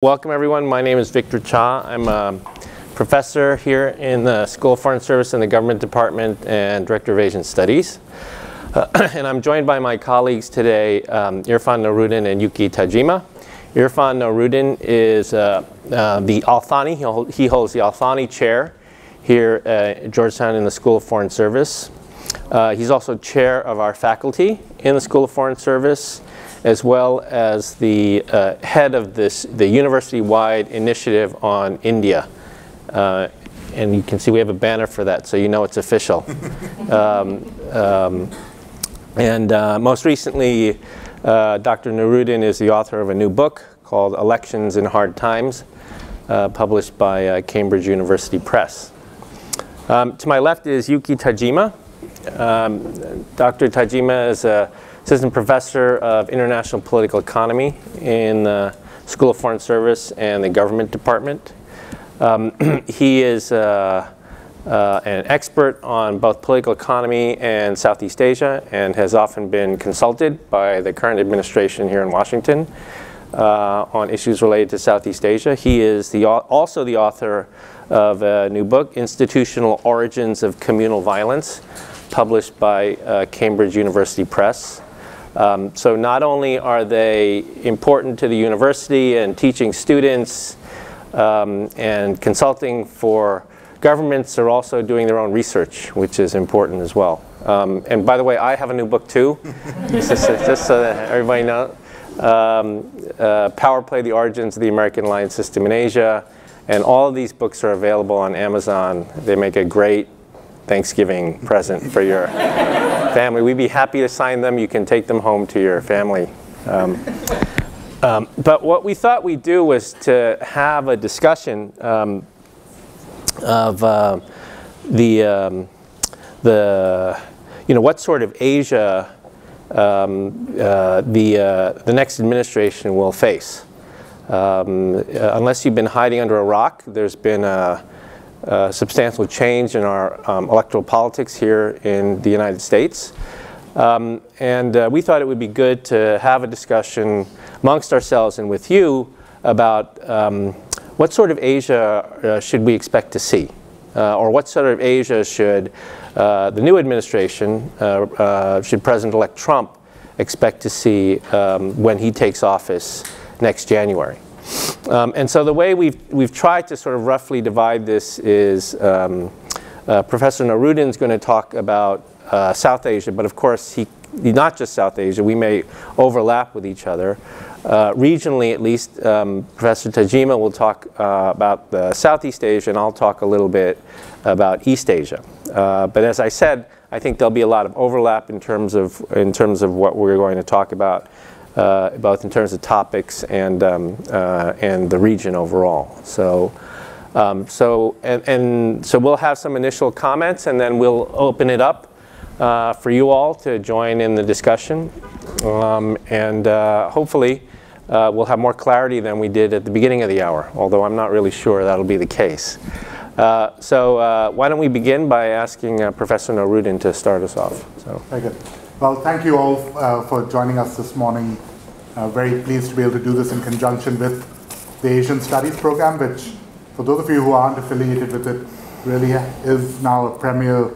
Welcome everyone. My name is Victor Cha. I'm a professor here in the School of Foreign Service in the Government Department and Director of Asian Studies. Uh, and I'm joined by my colleagues today, um, Irfan Nooruddin and Yuhki Tajima. Irfan Nooruddin is uh, uh, the Althani, he holds the Althani chair here at Georgetown in the School of Foreign Service. Uh, he's also chair of our faculty in the School of Foreign Service as well as the uh, head of this, the university-wide initiative on India. Uh, and you can see we have a banner for that, so you know it's official. um, um, and uh, most recently, uh, Dr. Nooruddin is the author of a new book called Elections in Hard Times, uh, published by uh, Cambridge University Press. Um, to my left is Yuhki Tajima. Um, Dr. Tajima is a assistant professor of international political economy in the School of Foreign Service and the Government Department. Um, he is uh, uh, an expert on both political economy and Southeast Asia and has often been consulted by the current administration here in Washington uh, on issues related to Southeast Asia. He is the, also the author of a new book, Institutional Origins of Communal Violence, published by uh, Cambridge University Press. Um, so not only are they important to the university and teaching students um, and consulting for governments, they're also doing their own research, which is important as well. Um, and by the way, I have a new book too, just, just, so that everybody knows. Um, uh, Power Play, The Origins of the American Alliance System in Asia. And all of these books are available on Amazon. They make a great Thanksgiving present for your family. We'd be happy to sign them. You can take them home to your family. Um, um, but what we thought we'd do was to have a discussion um, of uh, the, um, the, you know, what sort of Asia um, uh, the, uh, the next administration will face. Um, uh, unless you've been hiding under a rock, there's been a, uh, substantial change in our um, electoral politics here in the United States. Um, and uh, we thought it would be good to have a discussion amongst ourselves and with you about um, what sort of Asia uh, should we expect to see? Uh, or what sort of Asia should uh, the new administration, should President-elect Trump expect to see um, when he takes office next January? Um, and so the way we've, we've tried to sort of roughly divide this is um, uh, Professor Nooruddin is going to talk about uh, South Asia, but of course he, not just South Asia, we may overlap with each other. Uh, regionally at least, um, Professor Tajima will talk uh, about the Southeast Asia and I'll talk a little bit about East Asia. Uh, but as I said, I think there'll be a lot of overlap in terms of, in terms of what we're going to talk about uh, both in terms of topics and, um, uh, and the region overall. So, um, so, and, and, so we'll have some initial comments and then we'll open it up uh, for you all to join in the discussion. Um, and uh, hopefully uh, we'll have more clarity than we did at the beginning of the hour, although I'm not really sure that'll be the case. Uh, so why don't we begin by asking Professor Nooruddin to start us off. So. Very good. Well, thank you all uh, for joining us this morning. Uh, very pleased to be able to do this in conjunction with the Asian Studies program, which, for those of you who aren't affiliated with it, really is now a premier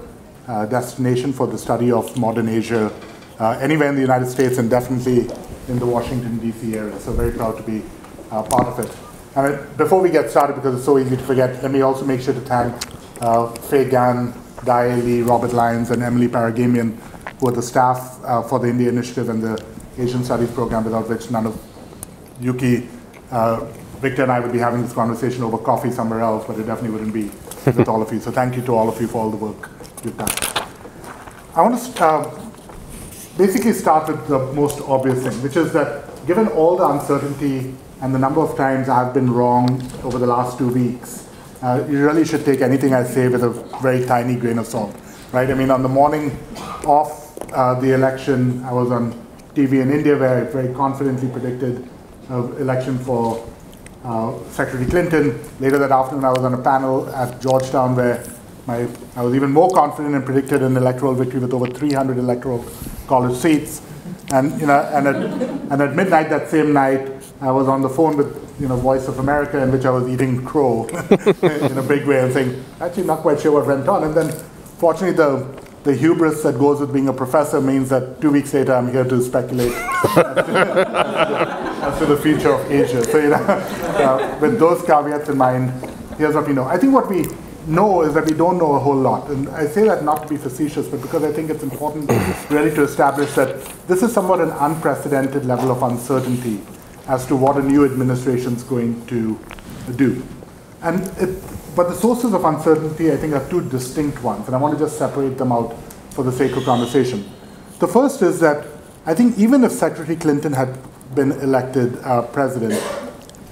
uh, destination for the study of modern Asia uh, anywhere in the United States and definitely in the Washington, D.C. area. So, very proud to be uh, part of it. Mean, before we get started, because it's so easy to forget, let me also make sure to thank uh, Faye Gann, Dai Lee, Robert Lyons, and Emily Paragamian who are the staff uh, for the India Initiative and the Asian Studies program, without which none of Yuhki, uh, Victor, and I would be having this conversation over coffee somewhere else, but it definitely wouldn't be with all of you. So thank you to all of you for all the work you've done. I want to uh, basically start with the most obvious thing, which is that given all the uncertainty and the number of times I've been wrong over the last two weeks, uh, you really should take anything I say with a very tiny grain of salt, right? I mean, on the morning of uh, the election, I was on TV in India where I very confidently predicted an election for uh, Secretary Clinton. Later that afternoon, I was on a panel at Georgetown where my, I was even more confident and predicted an electoral victory with over 300 electoral college seats. And, you know, and, at, and at midnight that same night, I was on the phone with you know, Voice of America in which I was eating crow in a big way and saying, actually not quite sure what went on. And then fortunately the, the hubris that goes with being a professor means that two weeks later I'm here to speculate as, to, as to the future of Asia. So you know, uh, with those caveats in mind, here's what we know. I think what we know is that we don't know a whole lot. And I say that not to be facetious, but because I think it's important really to establish that this is somewhat an unprecedented level of uncertainty as to what a new administration is going to do. And it, but the sources of uncertainty, I think, are two distinct ones, and I want to just separate them out for the sake of conversation. The first is that I think even if Secretary Clinton had been elected uh, president,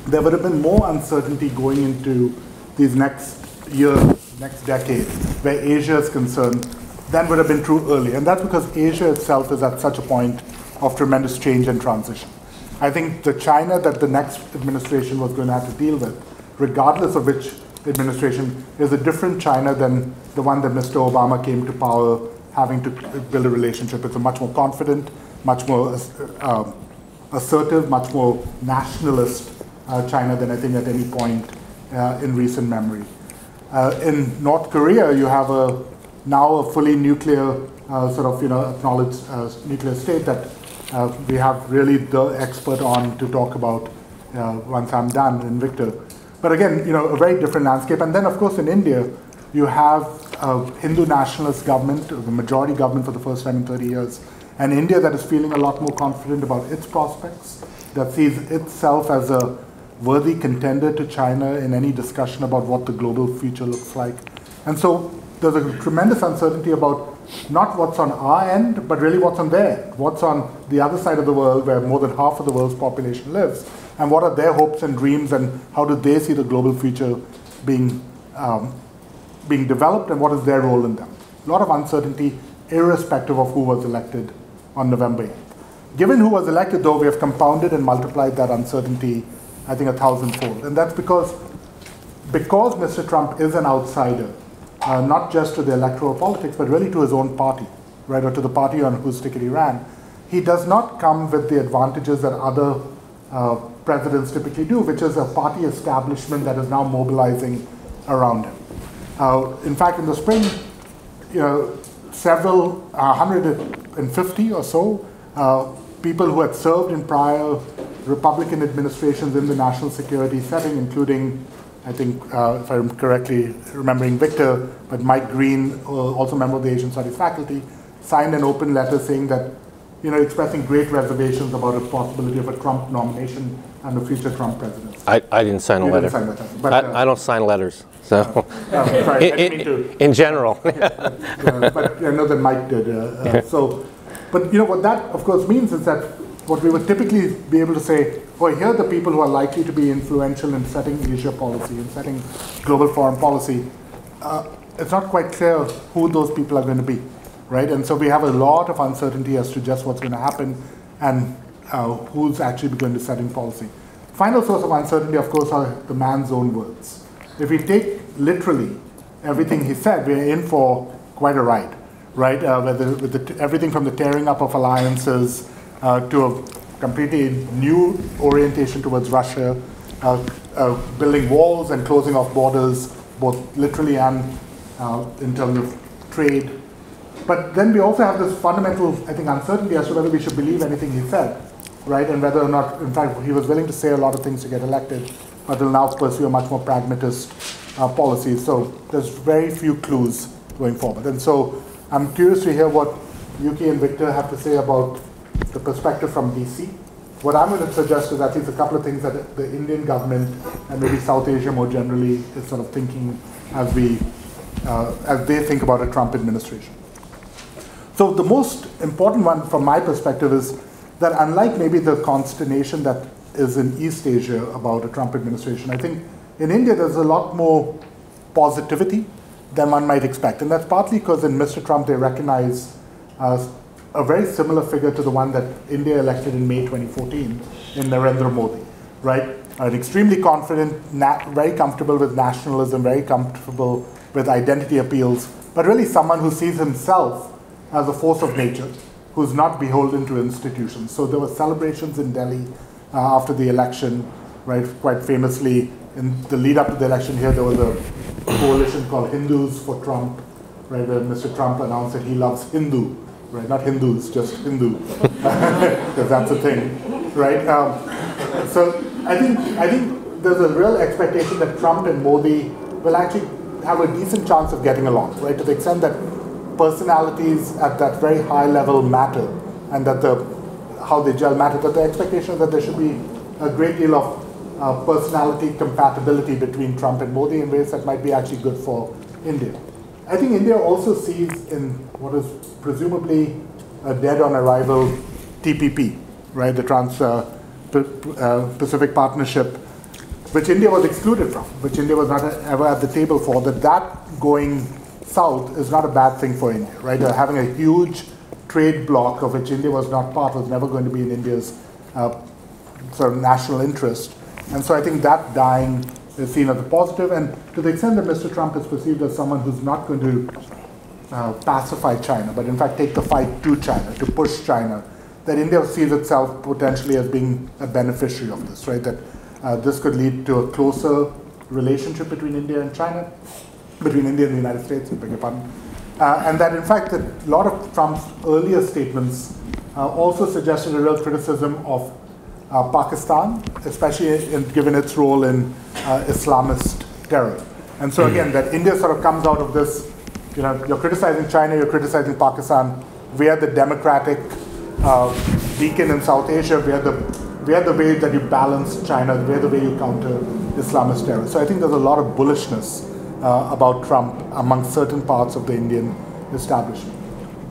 there would have been more uncertainty going into these next years, next decade, where Asia is concerned, than would have been true early. And that's because Asia itself is at such a point of tremendous change and transition. I think the China that the next administration was going to have to deal with, regardless of which administration, is a different China than the one that Mr. Obama came to power having to build a relationship. It's a much more confident, much more uh, assertive, much more nationalist uh, China than I think at any point uh, in recent memory. Uh, in North Korea, you have a now a fully nuclear uh, sort of you know acknowledged nuclear state that we have really the expert on to talk about once I'm done in Victor. But again, you know, a very different landscape. And then, of course, in India, you have a Hindu nationalist government, the majority government for the first time in 30 years, and India that is feeling a lot more confident about its prospects, that sees itself as a worthy contender to China in any discussion about what the global future looks like. And so there's a tremendous uncertainty about not what's on our end, but really what's on their end, what's on the other side of the world where more than half of the world's population lives, and what are their hopes and dreams, and how do they see the global future being, um, being developed, and what is their role in them. A lot of uncertainty, irrespective of who was elected on November 8th. Given who was elected, though, we have compounded and multiplied that uncertainty, I think, a thousandfold. And that's because, because Mr. Trump is an outsider, uh, not just to the electoral politics, but really to his own party, right, or to the party on whose ticket he ran. He does not come with the advantages that other uh, presidents typically do, which is a party establishment that is now mobilizing around him. Uh, in fact, in the spring, you know, several, 150 or so, uh, people who had served in prior Republican administrations in the national security setting, including I think, uh, if I'm correctly remembering Victor, but Mike Green, uh, also member of the Asian Studies faculty, signed an open letter saying that, you know, expressing great reservations about a possibility of a Trump nomination and a future Trump presidency. I, I didn't sign a You letter. sign that, but, I, uh, I don't sign letters, so, uh, sorry, I didn't mean in, in general. but I know that Mike did. Uh, uh, so, but you know what that of course means is that what we would typically be able to say, well, here are the people who are likely to be influential in setting Asia policy and setting global foreign policy. Uh, it's not quite clear who those people are going to be, right? And so we have a lot of uncertainty as to just what's going to happen and uh, who's actually going to setting policy. Final source of uncertainty, of course, are the man's own words. If we take literally everything he said, we're in for quite a ride, right? Uh, with the, everything from the tearing up of alliances uh, to a completely new orientation towards Russia, uh, uh, building walls and closing off borders, both literally and uh, in terms of trade. But then we also have this fundamental, I think, uncertainty as to whether we should believe anything he said, right? And whether or not, in fact, he was willing to say a lot of things to get elected, but will now pursue a much more pragmatist uh, policy. So there's very few clues going forward. And so I'm curious to hear what Yuhki and Victor have to say about the perspective from DC. What I'm going to suggest is at least a couple of things that the Indian government and maybe South Asia more generally is sort of thinking as we uh, as they think about a Trump administration. So the most important one from my perspective is that unlike maybe the consternation that is in East Asia about a Trump administration, I think in India there's a lot more positivity than one might expect. And that's partly because in Mr. Trump they recognize uh, a very similar figure to the one that India elected in May 2014 in Narendra Modi, right? An extremely confident, very comfortable with nationalism, very comfortable with identity appeals, but really someone who sees himself as a force of nature, who's not beholden to institutions. So there were celebrations in Delhi uh, after the election. right? Quite famously, in the lead up to the election here, there was a coalition called Hindus for Trump, right? Where Mr. Trump announced that he loves Hindu, right? Not Hindus, just Hindu, because that's a thing, right? Um, so I think I think there's a real expectation that Trump and Modi will actually have a decent chance of getting along, right? To the extent that personalities at that very high level matter, and that the how they gel matter. That the expectation that there should be a great deal of uh, personality compatibility between Trump and Modi in ways that might be actually good for India. I think India also sees in what is presumably a dead on arrival TPP, right, the Trans uh, uh, Pacific Partnership, which India was excluded from, which India was not ever at the table for, that that going south is not a bad thing for India, right? Uh, having a huge trade bloc of which India was not part was never going to be in India's uh, sort of national interest. And so I think that dying is seen as a positive. And to the extent that Mr. Trump is perceived as someone who's not going to uh, pacify China, but in fact take the fight to China, to push China, that India sees itself potentially as being a beneficiary of this, right? That uh, this could lead to a closer relationship between India and China, between India and the United States, beg your pardon. Uh, and that in fact a lot of Trump's earlier statements uh, also suggested a real criticism of uh, Pakistan, especially in, given its role in uh, Islamist terror. And so again, that India sort of comes out of this, you know, you're criticizing China, you're criticizing Pakistan, we are the democratic uh, beacon in South Asia, we are the we are the way that you balance China, we are the way you counter Islamist terror. So I think there's a lot of bullishness uh, about Trump among certain parts of the Indian establishment.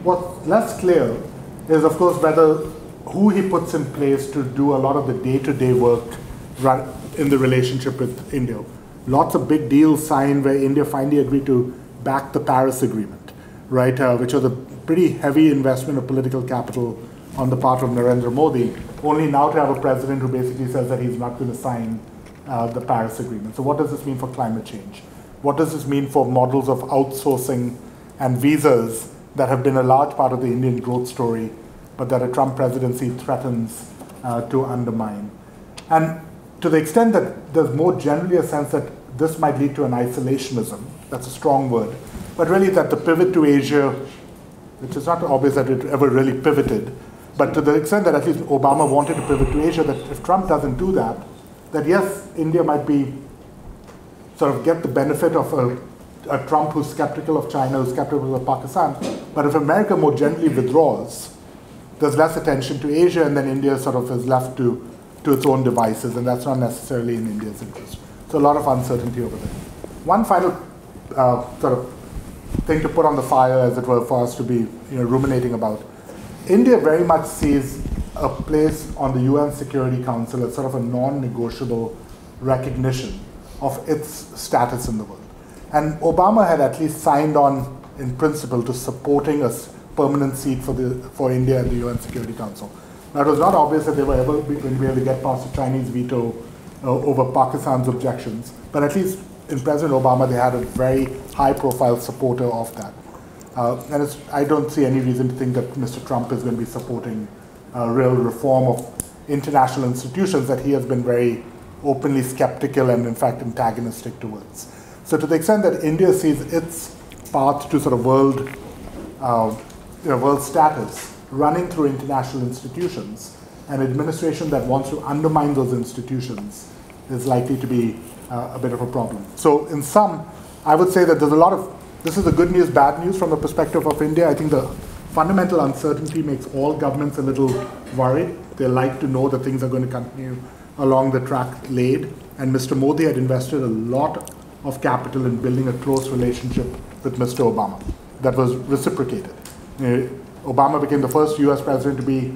What's less clear is, of course, whether who he puts in place to do a lot of the day-to-day work in the relationship with India. Lots of big deals signed where India finally agreed to back the Paris Agreement, right, uh, which was a pretty heavy investment of political capital on the part of Narendra Modi, only now to have a president who basically says that he's not going to sign uh, the Paris Agreement. So what does this mean for climate change? What does this mean for models of outsourcing and visas that have been a large part of the Indian growth story but that a Trump presidency threatens uh, to undermine. And to the extent that there's more generally a sense that this might lead to an isolationism, that's a strong word, but really that the pivot to Asia, which is not obvious that it ever really pivoted, but to the extent that at least Obama wanted to pivot to Asia, that if Trump doesn't do that, that yes, India might be sort of get the benefit of a, a Trump who's skeptical of China, who's skeptical of Pakistan, but if America more generally withdraws, there's less attention to Asia, and then India sort of is left to, to its own devices, and that's not necessarily in India's interest. So a lot of uncertainty over there. One final uh, sort of thing to put on the fire, as it were, for us to be you know, ruminating about. India very much sees a place on the UN Security Council as sort of a non-negotiable recognition of its status in the world. And Obama had at least signed on in principle to supporting a permanent seat for, the, for India at the UN Security Council. Now, it was not obvious that they were ever going to be able to get past the Chinese veto uh, over Pakistan's objections, but at least in President Obama, they had a very high profile supporter of that. Uh, and I don't see any reason to think that Mr. Trump is going to be supporting a real reform of international institutions that he has been very openly skeptical and, in fact, antagonistic towards. So, to the extent that India sees its path to sort of world uh, you know, world status running through international institutions, an administration that wants to undermine those institutions is likely to be uh, a bit of a problem. So, in sum, I would say that there's a lot of this is the good news, bad news from the perspective of India. I think the fundamental uncertainty makes all governments a little worried. They like to know that things are going to continue along the track laid. And Mr. Modi had invested a lot of capital in building a close relationship with Mr. Obama that was reciprocated. Uh, Obama became the first US president to be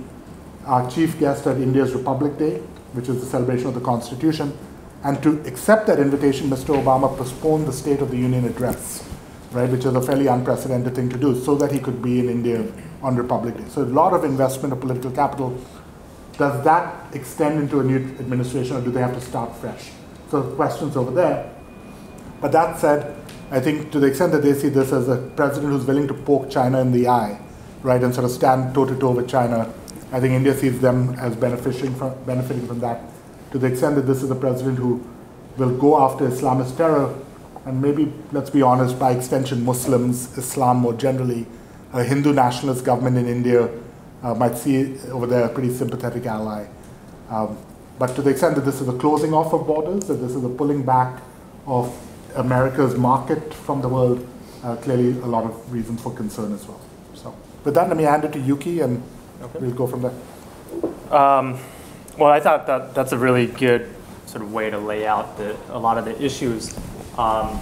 our chief guest at India's Republic Day, which is the celebration of the Constitution. And to accept that invitation, Mr. Obama postponed the State of the Union address, right, which is a fairly unprecedented thing to do, so that he could be in India on Republic Day. So a lot of investment of political capital. Does that extend into a new administration, or do they have to start fresh? So questions over there. But that said, I think to the extent that they see this as a president who's willing to poke China in the eye, right, and sort of stand toe to toe with China, I think India sees them as benefiting from, benefiting from that. to the extent that this is a president who will go after Islamist terror, and maybe, let's be honest, by extension, Muslims, Islam more generally, a Hindu nationalist government in India uh, might see over there a pretty sympathetic ally. Um, but to the extent that this is a closing off of borders, that this is a pulling back of America's market from the world, uh, clearly a lot of reason for concern as well. So with that, let me hand it to Yuhki and okay. we'll go from there. Um, well, I thought that that's a really good sort of way to lay out the, a lot of the issues. Um,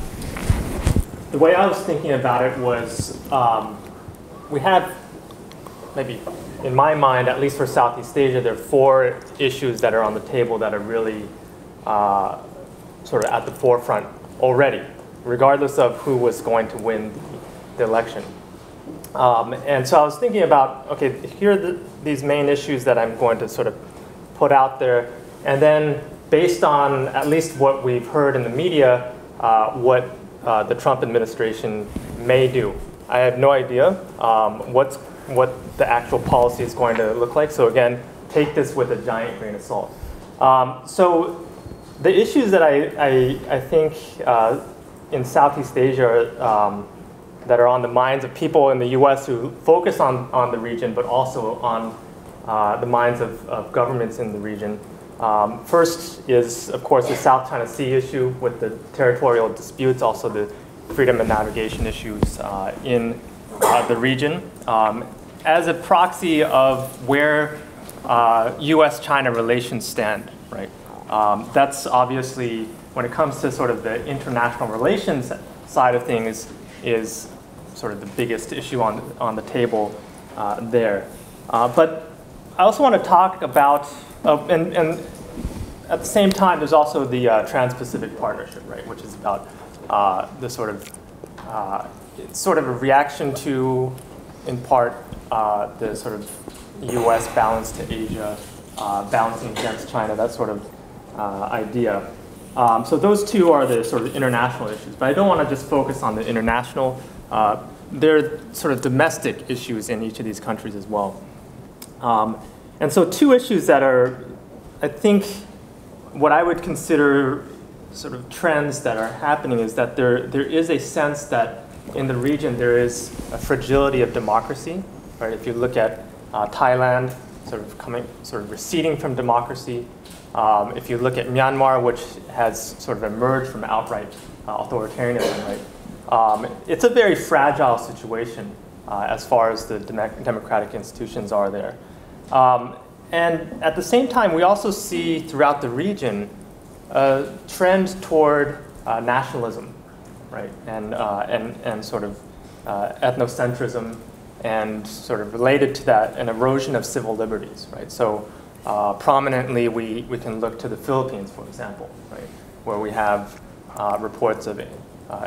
the way I was thinking about it was um, we have maybe in my mind, at least for Southeast Asia, there are four issues that are on the table that are really uh, sort of at the forefront already, regardless of who was going to win the election. Um, and so I was thinking about, okay, here are the, these main issues that I'm going to sort of put out there, and then based on at least what we've heard in the media, uh, what uh, the Trump administration may do. I have no idea um, what's what the actual policy is going to look like. So again, take this with a giant grain of salt. Um, so the issues that I, I, I think uh, in Southeast Asia um, that are on the minds of people in the US who focus on, on the region, but also on uh, the minds of, of governments in the region. Um, first is, of course, the South China Sea issue with the territorial disputes, also the freedom of navigation issues uh, in uh, the region. Um, as a proxy of where uh, U.S.-China relations stand, right? Um, that's obviously, when it comes to sort of the international relations side of things, is sort of the biggest issue on, on the table uh, there. Uh, but I also want to talk about, uh, and, and, at the same time, there's also the uh, Trans-Pacific Partnership, right, which is about uh, the sort of, sort of a reaction to, in part, uh, the sort of U.S. balance to Asia, uh, balancing against China, that sort of uh, idea. Um, so those two are the sort of international issues. But I don't want to just focus on the international. Uh, there are sort of domestic issues in each of these countries as well. Um, and so two issues that are, I think, what I would consider sort of trends that are happening is that there, there is a sense that in the region there is a fragility of democracy Right? If you look at uh, Thailand, sort of coming, sort of receding from democracy. Um, if you look at Myanmar, which has sort of emerged from outright uh, authoritarianism, right? Um, it's a very fragile situation uh, as far as the dem democratic institutions are there. Um, and at the same time, we also see throughout the region a trend toward uh, nationalism, right? And, uh, and, and sort of uh, ethnocentrism and sort of related to that, an erosion of civil liberties, right? So uh, prominently, we, we can look to the Philippines, for example, right? Where we have uh, reports of uh,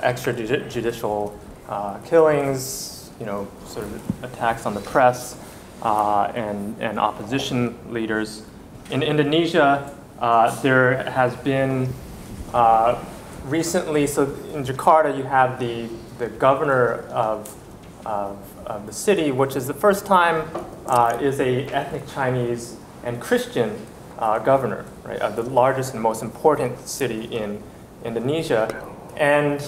extrajudicial uh, killings, you know, sort of attacks on the press uh, and, and opposition leaders. In Indonesia, there has been recently, so in Jakarta, you have the, the governor of, of of the city, which is the first time uh, is a ethnic Chinese and Christian uh, governor, right, of the largest and most important city in Indonesia. And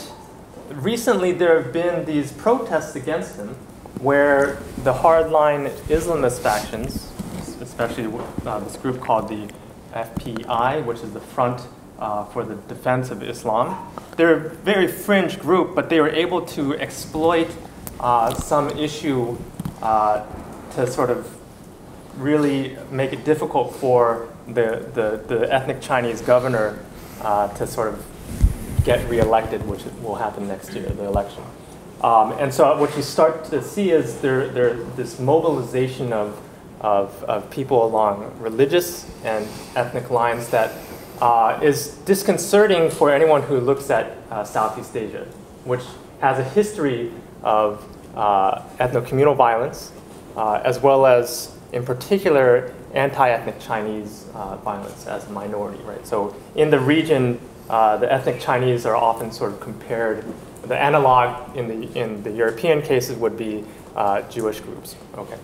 recently there have been these protests against him where the hardline Islamist factions, especially uh, this group called the FPI, which is the Front uh, for the Defense of Islam, they're a very fringe group, but they were able to exploit uh, some issue uh, to sort of really make it difficult for the, the, the ethnic Chinese governor uh, to sort of get reelected, which will happen next year, the election. Um, and so what you start to see is there, there this mobilization of, of, of people along religious and ethnic lines that uh, is disconcerting for anyone who looks at uh, Southeast Asia, which has a history of uh, ethno-communal violence, uh, as well as, in particular, anti-ethnic Chinese uh, violence as a minority, right? So in the region, uh, the ethnic Chinese are often sort of compared, the analog in the, in the European cases would be uh, Jewish groups, okay?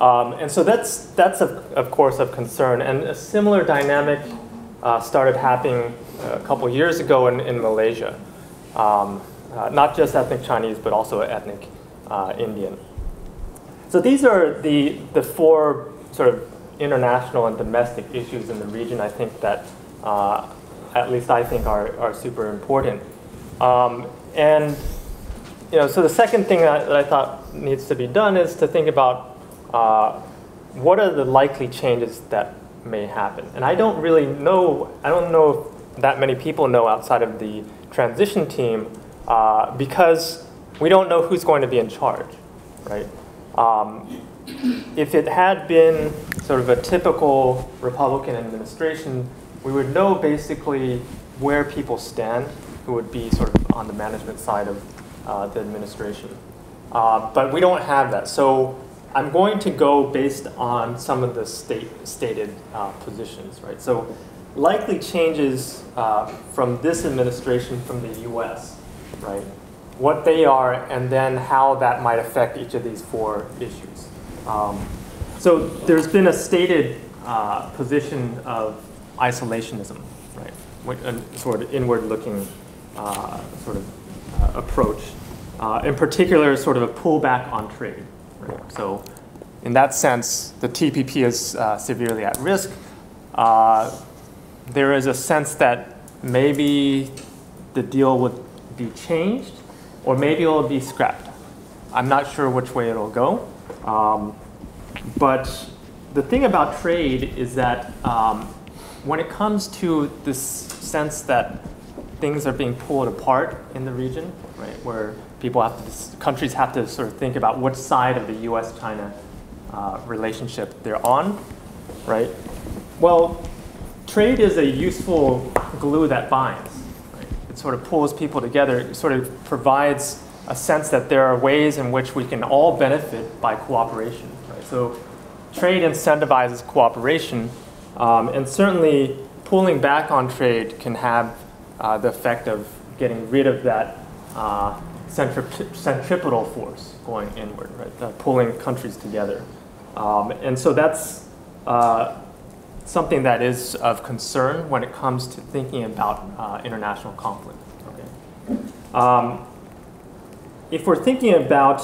Um, and so that's, that's of, of course of concern. And a similar dynamic uh, started happening a couple years ago in, in Malaysia. Um, uh, not just ethnic Chinese, but also ethnic uh, Indian. So these are the, the four sort of international and domestic issues in the region I think that, uh, at least I think, are, are super important. Um, and you know, so the second thing that, that, I thought needs to be done is to think about uh, what are the likely changes that may happen. And I don't really know, I don't know if that many people know outside of the transition team uh, because we don't know who's going to be in charge, right? Um, if it had been sort of a typical Republican administration, we would know basically where people stand who would be sort of on the management side of uh, the administration. Uh, but we don't have that. So I'm going to go based on some of the state stated uh, positions, right? So likely changes uh, from this administration from the U.S., right? What they are, and then how that might affect each of these four issues. Um, so there's been a stated uh, position of isolationism, right? A sort of inward-looking uh, sort of approach. in particular, sort of a pullback on trade. Right? So in that sense, the TPP is uh, severely at risk. Uh, there is a sense that maybe the deal would be changed, or maybe it will be scrapped. I'm not sure which way it'll go. Um, but the thing about trade is that um, when it comes to this sense that things are being pulled apart in the region, right, where people have to, countries have to sort of think about which side of the U.S.-China uh, relationship they're on, right? Well, trade is a useful glue that binds. Sort of pulls people together. It sort of provides a sense that there are ways in which we can all benefit by cooperation. Right? So, trade incentivizes cooperation, um, and certainly pulling back on trade can have uh, the effect of getting rid of that uh, centrip centripetal force going inward, right? Pulling countries together. Um, and so that's uh, something that is of concern when it comes to thinking about uh, international conflict. Okay. Um, if we're thinking about,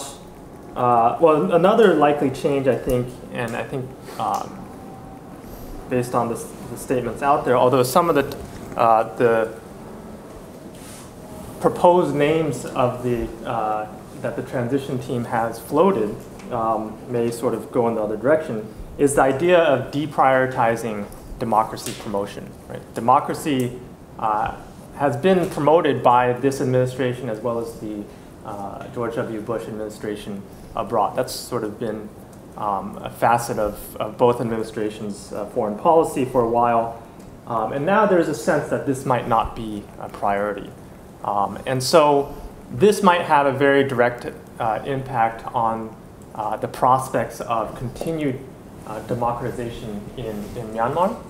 uh, well, another likely change, I think, and I think um, based on the, the, statements out there, although some of the, uh, the proposed names of the, uh, that the transition team has floated um, may sort of go in the other direction, is the idea of deprioritizing democracy promotion. Right? Democracy uh, has been promoted by this administration as well as the uh, George W. Bush administration abroad. That's sort of been um, a facet of, of both administrations' uh, foreign policy for a while. Um, and now there's a sense that this might not be a priority. Um, and so this might have a very direct uh, impact on uh, the prospects of continued democratization in, in Myanmar,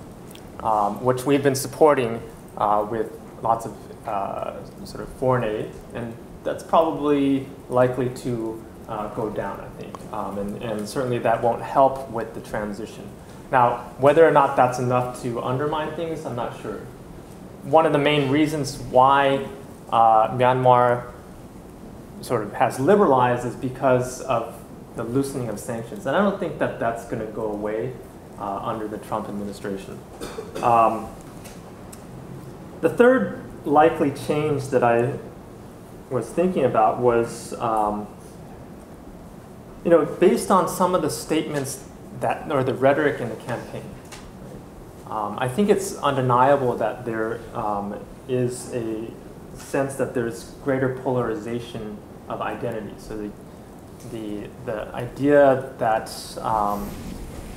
um, which we've been supporting uh, with lots of uh, sort of foreign aid. And that's probably likely to uh, go down, I think. Um, and, and certainly that won't help with the transition. Now, whether or not that's enough to undermine things, I'm not sure. One of the main reasons why uh, Myanmar sort of has liberalized is because of the loosening of sanctions. And I don't think that that's going to go away uh, under the Trump administration. Um, the third likely change that I was thinking about was, um, you know, based on some of the statements that, or the rhetoric in the campaign. Um, I think it's undeniable that there um, is a sense that there's greater polarization of identity. So the, the, the idea that um,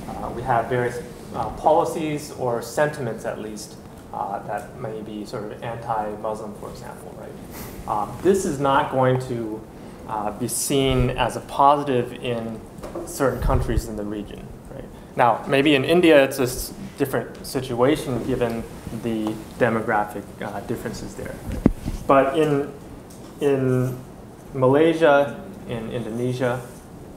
uh, we have various uh, policies or sentiments at least uh, that may be sort of anti-Muslim, for example, right? Um, this is not going to uh, be seen as a positive in certain countries in the region, right? Now, maybe in India it's a different situation given the demographic uh, differences there. But in, in Malaysia, in Indonesia,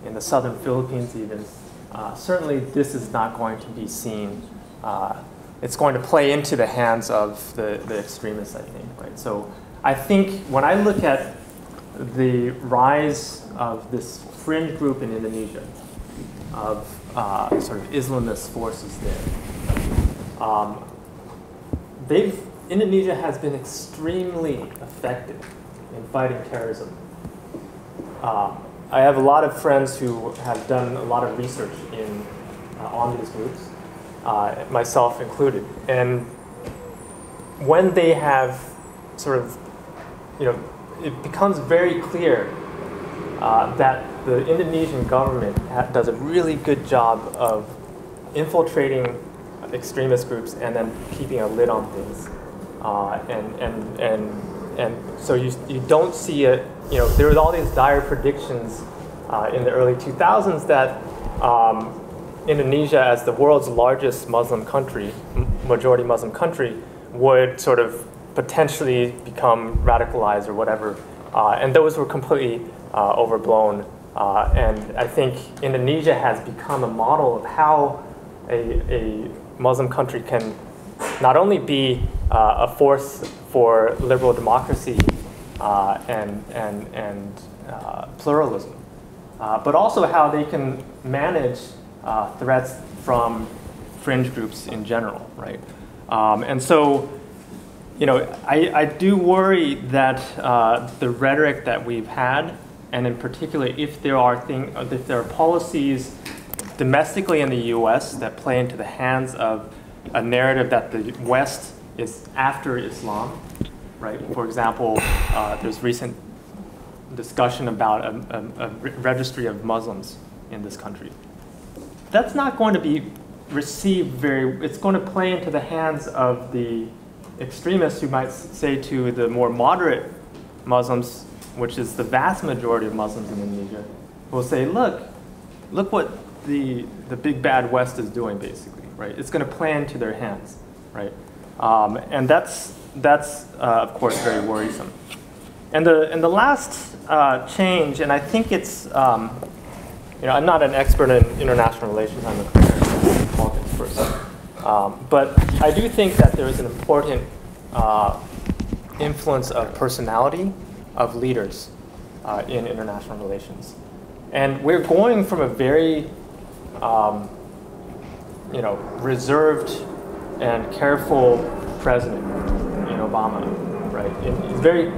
in the southern Philippines even, uh, certainly this is not going to be seen uh, it's going to play into the hands of the, the extremists, I think, right? So I think when I look at the rise of this fringe group in Indonesia, of uh, sort of Islamist forces there, um, they've, Indonesia has been extremely effective in fighting terrorism. Um, I have a lot of friends who have done a lot of research in, uh, on these groups, uh, myself included. And when they have sort of, you know, it becomes very clear uh, that the Indonesian government does a really good job of infiltrating extremist groups and then keeping a lid on things. Uh, and, and, and, and so you, you don't see it, you know, there was all these dire predictions uh, in the early 2000s that um, Indonesia, as the world's largest Muslim country, majority Muslim country, would sort of potentially become radicalized or whatever. Uh, and those were completely uh, overblown. Uh, and I think Indonesia has become a model of how a, a Muslim country can not only be uh, a force for liberal democracy and, and, and uh, pluralism, but also how they can manage threats from fringe groups in general, right? Um, and so you know, I, I do worry that uh, the rhetoric that we've had, and in particular, if there are thing, if there are policies domestically in the U.S. that play into the hands of a narrative that the West is after Islam, right? For example, uh, there's recent discussion about a, a, a registry of Muslims in this country. That's not going to be received very. It's going to play into the hands of the extremists who might say to the more moderate Muslims, which is the vast majority of Muslims in Indonesia, will say, look, look what the, the big bad West is doing, basically, right? It's going to play into their hands, right? Um, and that's, that's uh, of course, very worrisome. And the, and the last uh, change, and I think it's, um, you know, I'm not an expert in international relations, I'm a politics person. Um, but I do think that there is an important uh, influence of personality of leaders uh, in international relations. And we're going from a very, um, you know, reserved and careful president in Obama, right? He's very,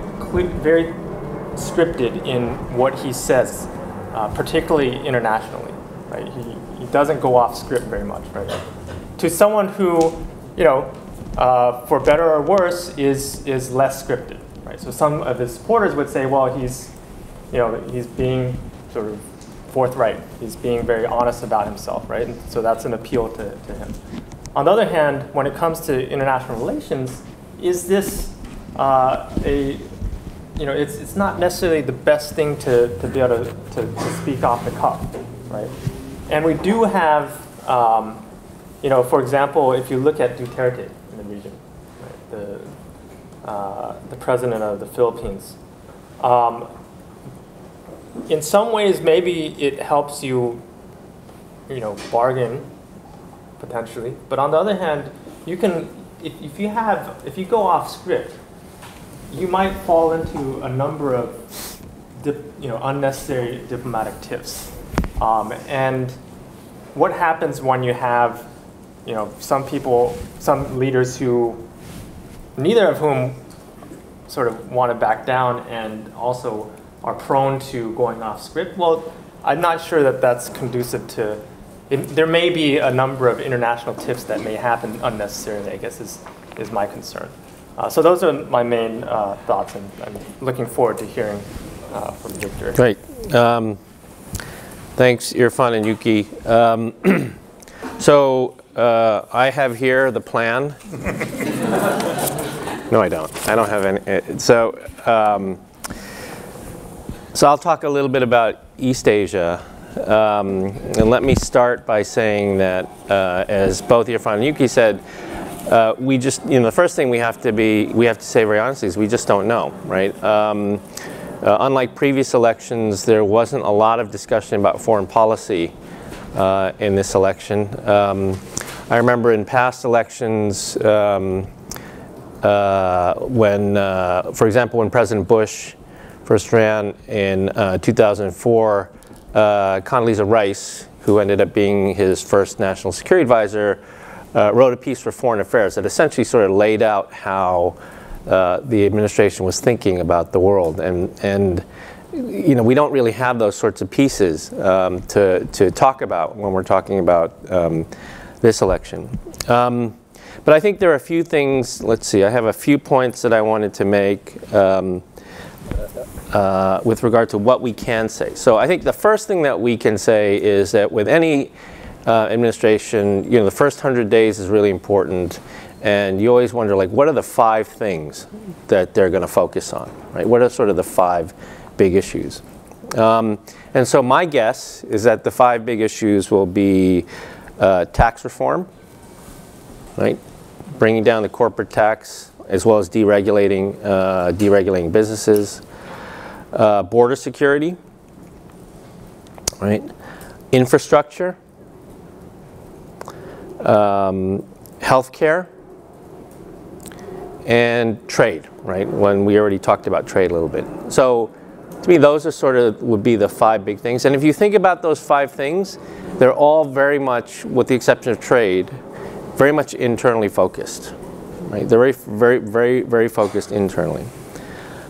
very scripted in what he says, uh, particularly internationally, right? He, he doesn't go off script very much, right? to someone who, you know, uh, for better or worse, is, is less scripted. Right? So some of his supporters would say, well, he's, you know, he's being sort of forthright. He's being very honest about himself, right? And so that's an appeal to, to him. On the other hand, when it comes to international relations, is this uh, a, you know, it's, it's not necessarily the best thing to, to be able to, to, to speak off the cuff, right? And we do have um, you know, for example, if you look at Duterte in the region, right, the, uh, the president of the Philippines, um, in some ways, maybe it helps you, you know, bargain potentially. But on the other hand, you can, if, if you have, if you go off script, you might fall into a number of, dip, you know, unnecessary diplomatic tips. Um, and what happens when you have you know, some people, some leaders who, neither of whom sort of want to back down and also are prone to going off script. Well, I'm not sure that that's conducive to. It, there may be a number of international tips that may happen unnecessarily. I guess is is my concern. Uh, so those are my main uh, thoughts, and I'm looking forward to hearing uh, from Victor. Great. Um, thanks, Irfan and Yuhki. Um, so uh, I have here the plan. no, I don't. I don't have any. Uh, so, um, so I'll talk a little bit about East Asia. Um, and let me start by saying that, uh, as both Irfan and Yuhki said, uh, we just, you know, the first thing we have to be, we have to say very honestly is we just don't know, right? Um, uh, unlike previous elections, there wasn't a lot of discussion about foreign policy uh, in this election. Um, I remember in past elections, um, uh, when, uh, for example, when President Bush first ran in uh, 2004, uh, Condoleezza Rice, who ended up being his first national security advisor, uh, wrote a piece for Foreign Affairs that essentially sort of laid out how uh, the administration was thinking about the world. And, and you know, we don't really have those sorts of pieces um, to, to talk about when we're talking about um, this election. Um, but I think there are a few things, let's see, I have a few points that I wanted to make um, uh, with regard to what we can say. So I think the first thing that we can say is that with any uh, administration, you know, the first 100 days is really important. And you always wonder, like, what are the five things that they're going to focus on, right? What are sort of the five big issues? Um, and so my guess is that the five big issues will be uh, tax reform, right? Bringing down the corporate tax, as well as deregulating, uh, deregulating businesses, uh, border security, right? Infrastructure, um, healthcare, and trade, right? When we already talked about trade a little bit. So to me, those are sort of would be the five big things. And if you think about those five things, they're all very much, with the exception of trade, very much internally focused, right? They're very, very, very, very focused internally.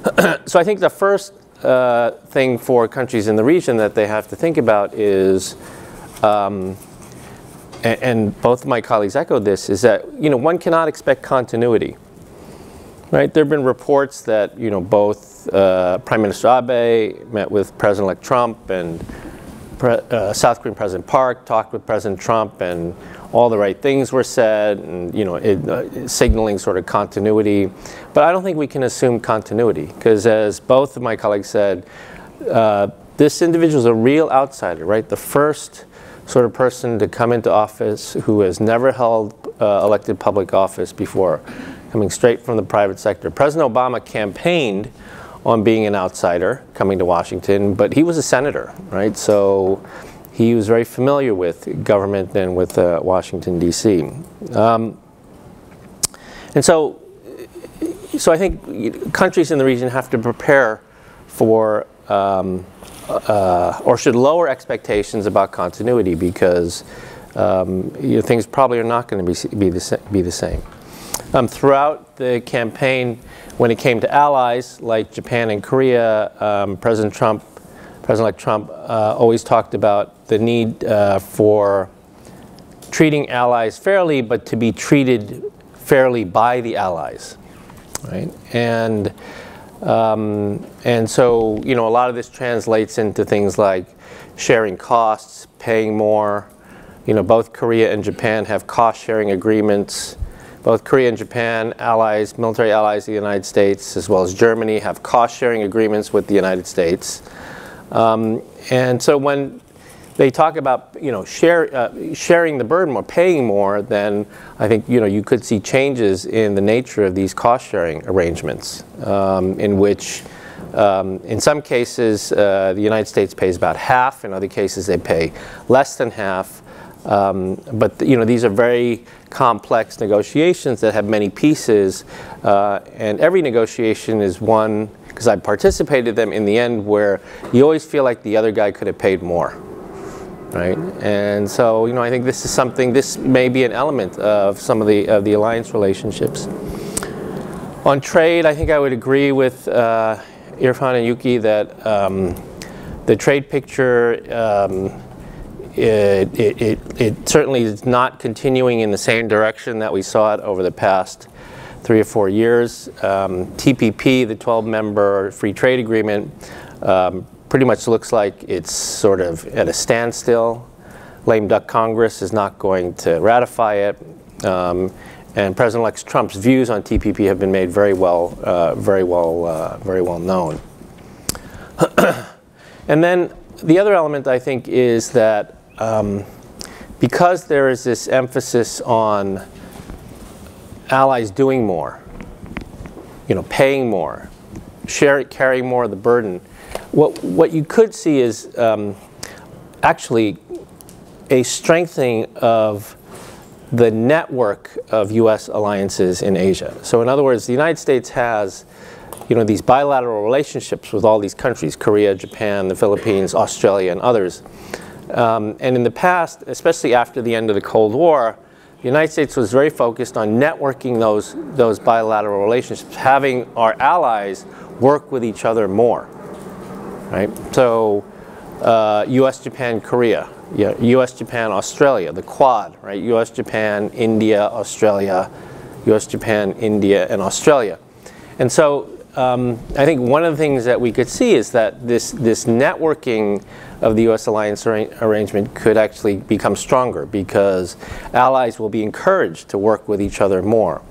so I think the first uh, thing for countries in the region that they have to think about is um, and, and both of my colleagues echoed this, is that you know one cannot expect continuity. Right? There have been reports that you know both uh, Prime Minister Abe met with President-elect Trump and uh, South Korean President Park talked with President Trump, and all the right things were said, and you know, it, uh, signaling sort of continuity. But I don't think we can assume continuity because, as both of my colleagues said, uh, this individual is a real outsider, right? The first sort of person to come into office who has never held uh, elected public office before, coming straight from the private sector. President Obama campaigned on being an outsider coming to Washington, but he was a senator, right? So he was very familiar with government and with uh, Washington, D.C. Um, and so, so I think countries in the region have to prepare for um, uh, or should lower expectations about continuity because um, you know, things probably are not going to be, be, the, be the same. Um, throughout the campaign, when it came to allies like Japan and Korea, um, President Trump, President-elect Trump, uh, always talked about the need uh, for treating allies fairly, but to be treated fairly by the allies, right? And um, and so, you know, a lot of this translates into things like sharing costs, paying more. You know, both Korea and Japan have cost-sharing agreements. Both Korea and Japan, allies, military allies of the United States, as well as Germany, have cost-sharing agreements with the United States. Um, and so when they talk about you know share, uh, sharing the burden or paying more, then I think you know you could see changes in the nature of these cost sharing arrangements, um, in which um, in some cases uh, the United States pays about half, in other cases they pay less than half. Um, but you know these are very complex negotiations that have many pieces, uh, and every negotiation is one because I participated them in the end where you always feel like the other guy could have paid more right? And so, you know, I think this is something, this may be an element of some of the, of the alliance relationships. On trade, I think I would agree with uh, Irfan and Yuhki that um, the trade picture, um, it, it, it, it, certainly is not continuing in the same direction that we saw it over the past three or four years. Um, TPP, the 12-member free trade agreement, um, pretty much looks like it's sort of at a standstill. Lame duck Congress is not going to ratify it. Um, and President-elect Trump's views on TPP have been made very well, uh, very well, uh, very well known. and then the other element I think is that um, because there is this emphasis on allies doing more, you know, paying more, share, carrying more of the burden, what, what you could see is um, actually a strengthening of the network of U.S. alliances in Asia. So in other words, the United States has you know, these bilateral relationships with all these countries, Korea, Japan, the Philippines, Australia, and others. Um, and in the past, especially after the end of the Cold War, the United States was very focused on networking those, those bilateral relationships, having our allies work with each other more, right? So uh, U.S., Japan, Korea, yeah, U.S., Japan, Australia, the Quad, right? U.S., Japan, India, Australia, U.S., Japan, India, and Australia. And so um, I think one of the things that we could see is that this, this networking of the U.S. alliance arra arrangement could actually become stronger because allies will be encouraged to work with each other more.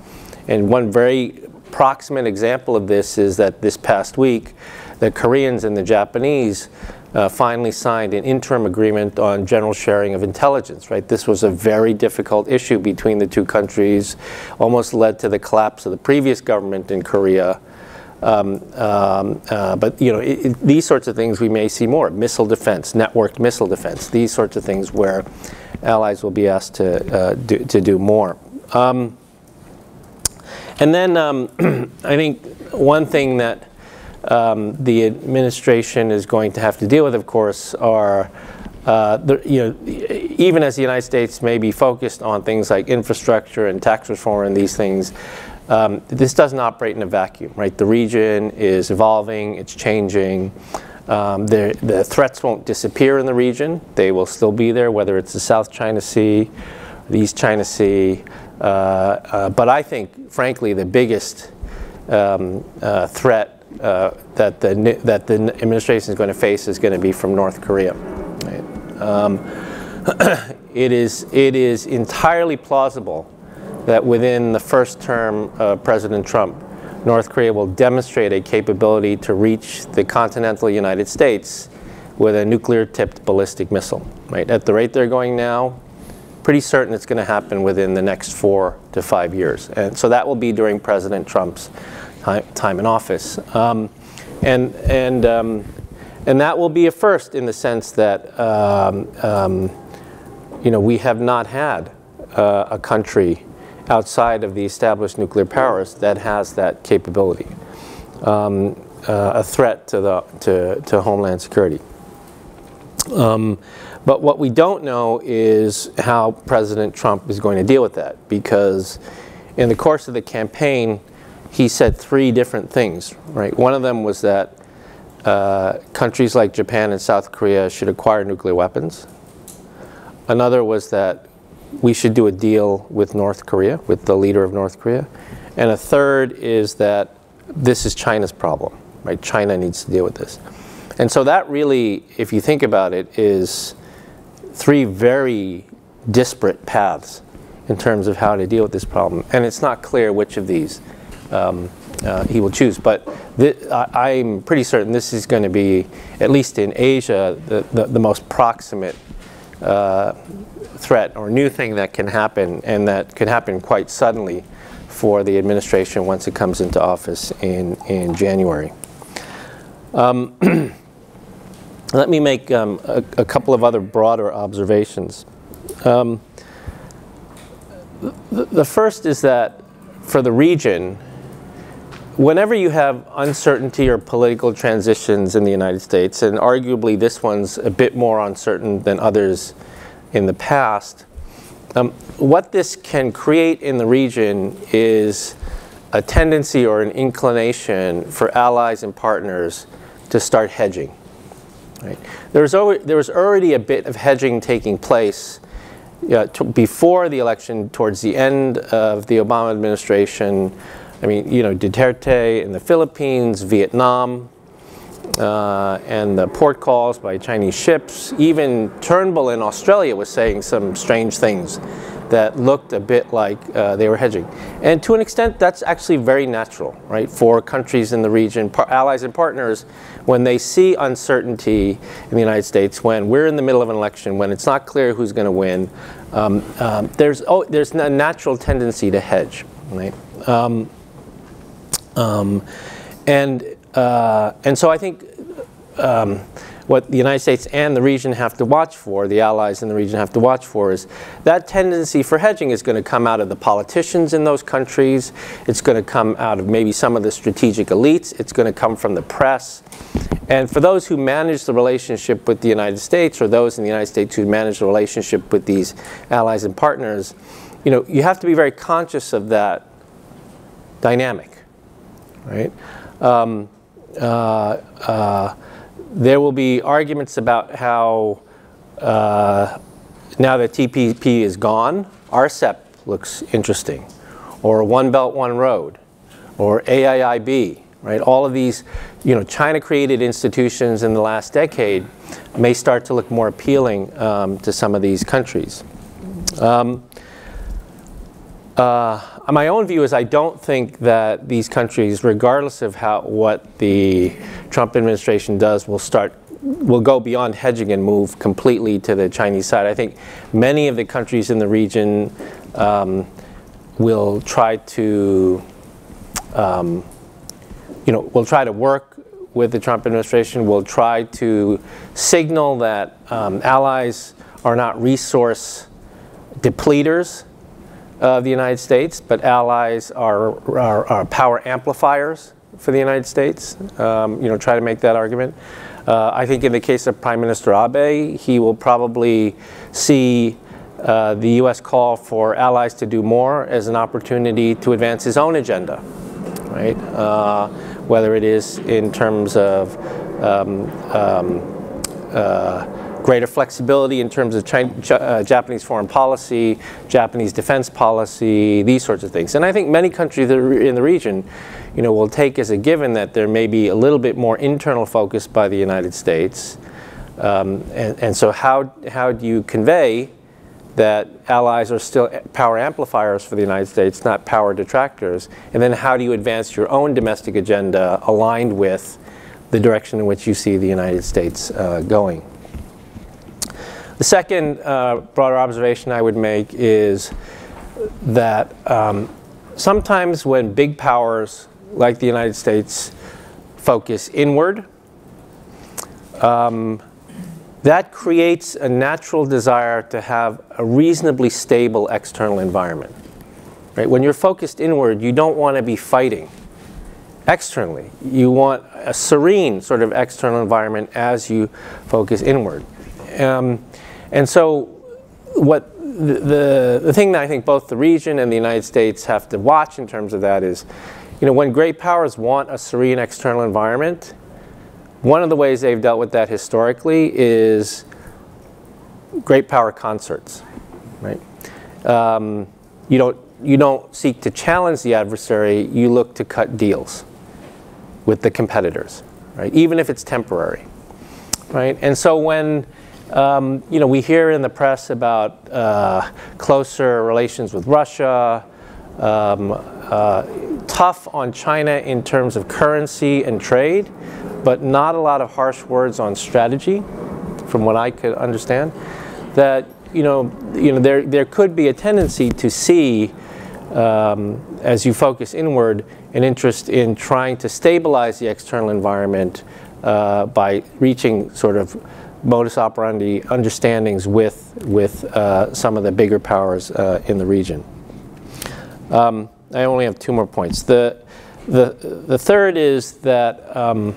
And one very proximate example of this is that this past week, the Koreans and the Japanese uh, finally signed an interim agreement on general sharing of intelligence, right? This was a very difficult issue between the two countries, almost led to the collapse of the previous government in Korea. Um, um, uh, but you know, it, it, these sorts of things we may see more. Missile defense, networked missile defense, these sorts of things where allies will be asked to, uh, do, to do more. Um, and then um, I think one thing that um, the administration is going to have to deal with, of course, are uh, the, you know, even as the United States may be focused on things like infrastructure and tax reform and these things, um, this doesn't operate in a vacuum, right? The region is evolving, it's changing. Um, the, threats won't disappear in the region. They will still be there, whether it's the South China Sea, the East China Sea. Uh, uh, but I think, frankly, the biggest um, uh, threat uh, that, the, that the administration is going to face is going to be from North Korea. Right? Um, it, is, it is entirely plausible that within the first term of President Trump, North Korea will demonstrate a capability to reach the continental United States with a nuclear-tipped ballistic missile. Right? At the rate they're going now, pretty certain it's going to happen within the next four to five years. And so that will be during President Trump's time, in office. Um, and, and, um, and that will be a first in the sense that um, um you know, we have not had uh, a country outside of the established nuclear powers that has that capability, um, uh, a threat to, the, to, to homeland security. Um, but what we don't know is how President Trump is going to deal with that because in the course of the campaign, he said three different things, right? One of them was that uh, countries like Japan and South Korea should acquire nuclear weapons. Another was that we should do a deal with North Korea, with the leader of North Korea. And a third is that this is China's problem, right? China needs to deal with this. And so that really, if you think about it, is three very disparate paths in terms of how to deal with this problem. And it's not clear which of these um, uh, he will choose. But I, am pretty certain this is going to be, at least in Asia, the, the, the most proximate uh, threat or new thing that can happen and that could happen quite suddenly for the administration once it comes into office in, in January. Um, let me make um, a, a, couple of other broader observations. Um, the, the first is that for the region, whenever you have uncertainty or political transitions in the United States, and arguably this one's a bit more uncertain than others in the past. Um, what this can create in the region is a tendency or an inclination for allies and partners to start hedging. Right? There, was already, there was already a bit of hedging taking place before the election, towards the end of the Obama administration. I mean, you know, Duterte in the Philippines, Vietnam, uh, and the port calls by Chinese ships. Even Turnbull in Australia was saying some strange things that looked a bit like uh, they were hedging. And to an extent, that's actually very natural, right, for countries in the region, allies and partners, when they see uncertainty in the United States, when we're in the middle of an election, when it's not clear who's going to win, um, um, there's, oh, there's a natural tendency to hedge, right? Um, um and uh, and so I think um, what the United States and the region have to watch for, the allies in the region have to watch for, is that tendency for hedging is going to come out of the politicians in those countries. It's going to come out of maybe some of the strategic elites. It's going to come from the press. And for those who manage the relationship with the United States, or those in the United States who manage the relationship with these allies and partners, you know, you have to be very conscious of that dynamic, right? Um, there will be arguments about how uh, now that TPP is gone, RCEP looks interesting, or One Belt, One Road, or AIIB, right? All of these, you know, China-created institutions in the last decade may start to look more appealing um, to some of these countries. Um, uh, my own view is I don't think that these countries, regardless of how what the Trump administration does, will start will go beyond hedging and move completely to the Chinese side. I think many of the countries in the region um, will try to, um, you know, will try to work with the Trump administration. Will try to signal that um, allies are not resource depleters of the United States, but allies are, are, are power amplifiers for the United States. Um, you know, try to make that argument. Uh, I think in the case of Prime Minister Abe, he will probably see uh, the U.S. call for allies to do more as an opportunity to advance his own agenda, right? Uh, whether it is in terms of um, um, uh, greater flexibility in terms of China, uh, Japanese foreign policy, Japanese defense policy, these sorts of things. And I think many countries in the region, you know, will take as a given that there may be a little bit more internal focus by the United States. Um, and, and so how, how do you convey that allies are still power amplifiers for the United States, not power detractors? And then how do you advance your own domestic agenda aligned with the direction in which you see the United States uh, going? The second uh, broader observation I would make is that um, sometimes when big powers like the United States focus inward, um, that creates a natural desire to have a reasonably stable external environment. Right? When you're focused inward, you don't want to be fighting externally. You want a serene sort of external environment as you focus inward. Um, and so what the, the, the, thing that I think both the region and the United States have to watch in terms of that is, you know, when great powers want a serene external environment, one of the ways they've dealt with that historically is great power concerts, right? Um, you don't you don't seek to challenge the adversary. You look to cut deals with the competitors, right? Even if it's temporary, right? And so when um, you know, we hear in the press about uh, closer relations with Russia, um, uh, tough on China in terms of currency and trade, but not a lot of harsh words on strategy, from what I could understand. That you know, you know, there there could be a tendency to see, um, as you focus inward, an interest in trying to stabilize the external environment uh, by reaching sort of modus operandi understandings with, with uh, some of the bigger powers uh, in the region. Um, I only have two more points. The, the, the third is that um,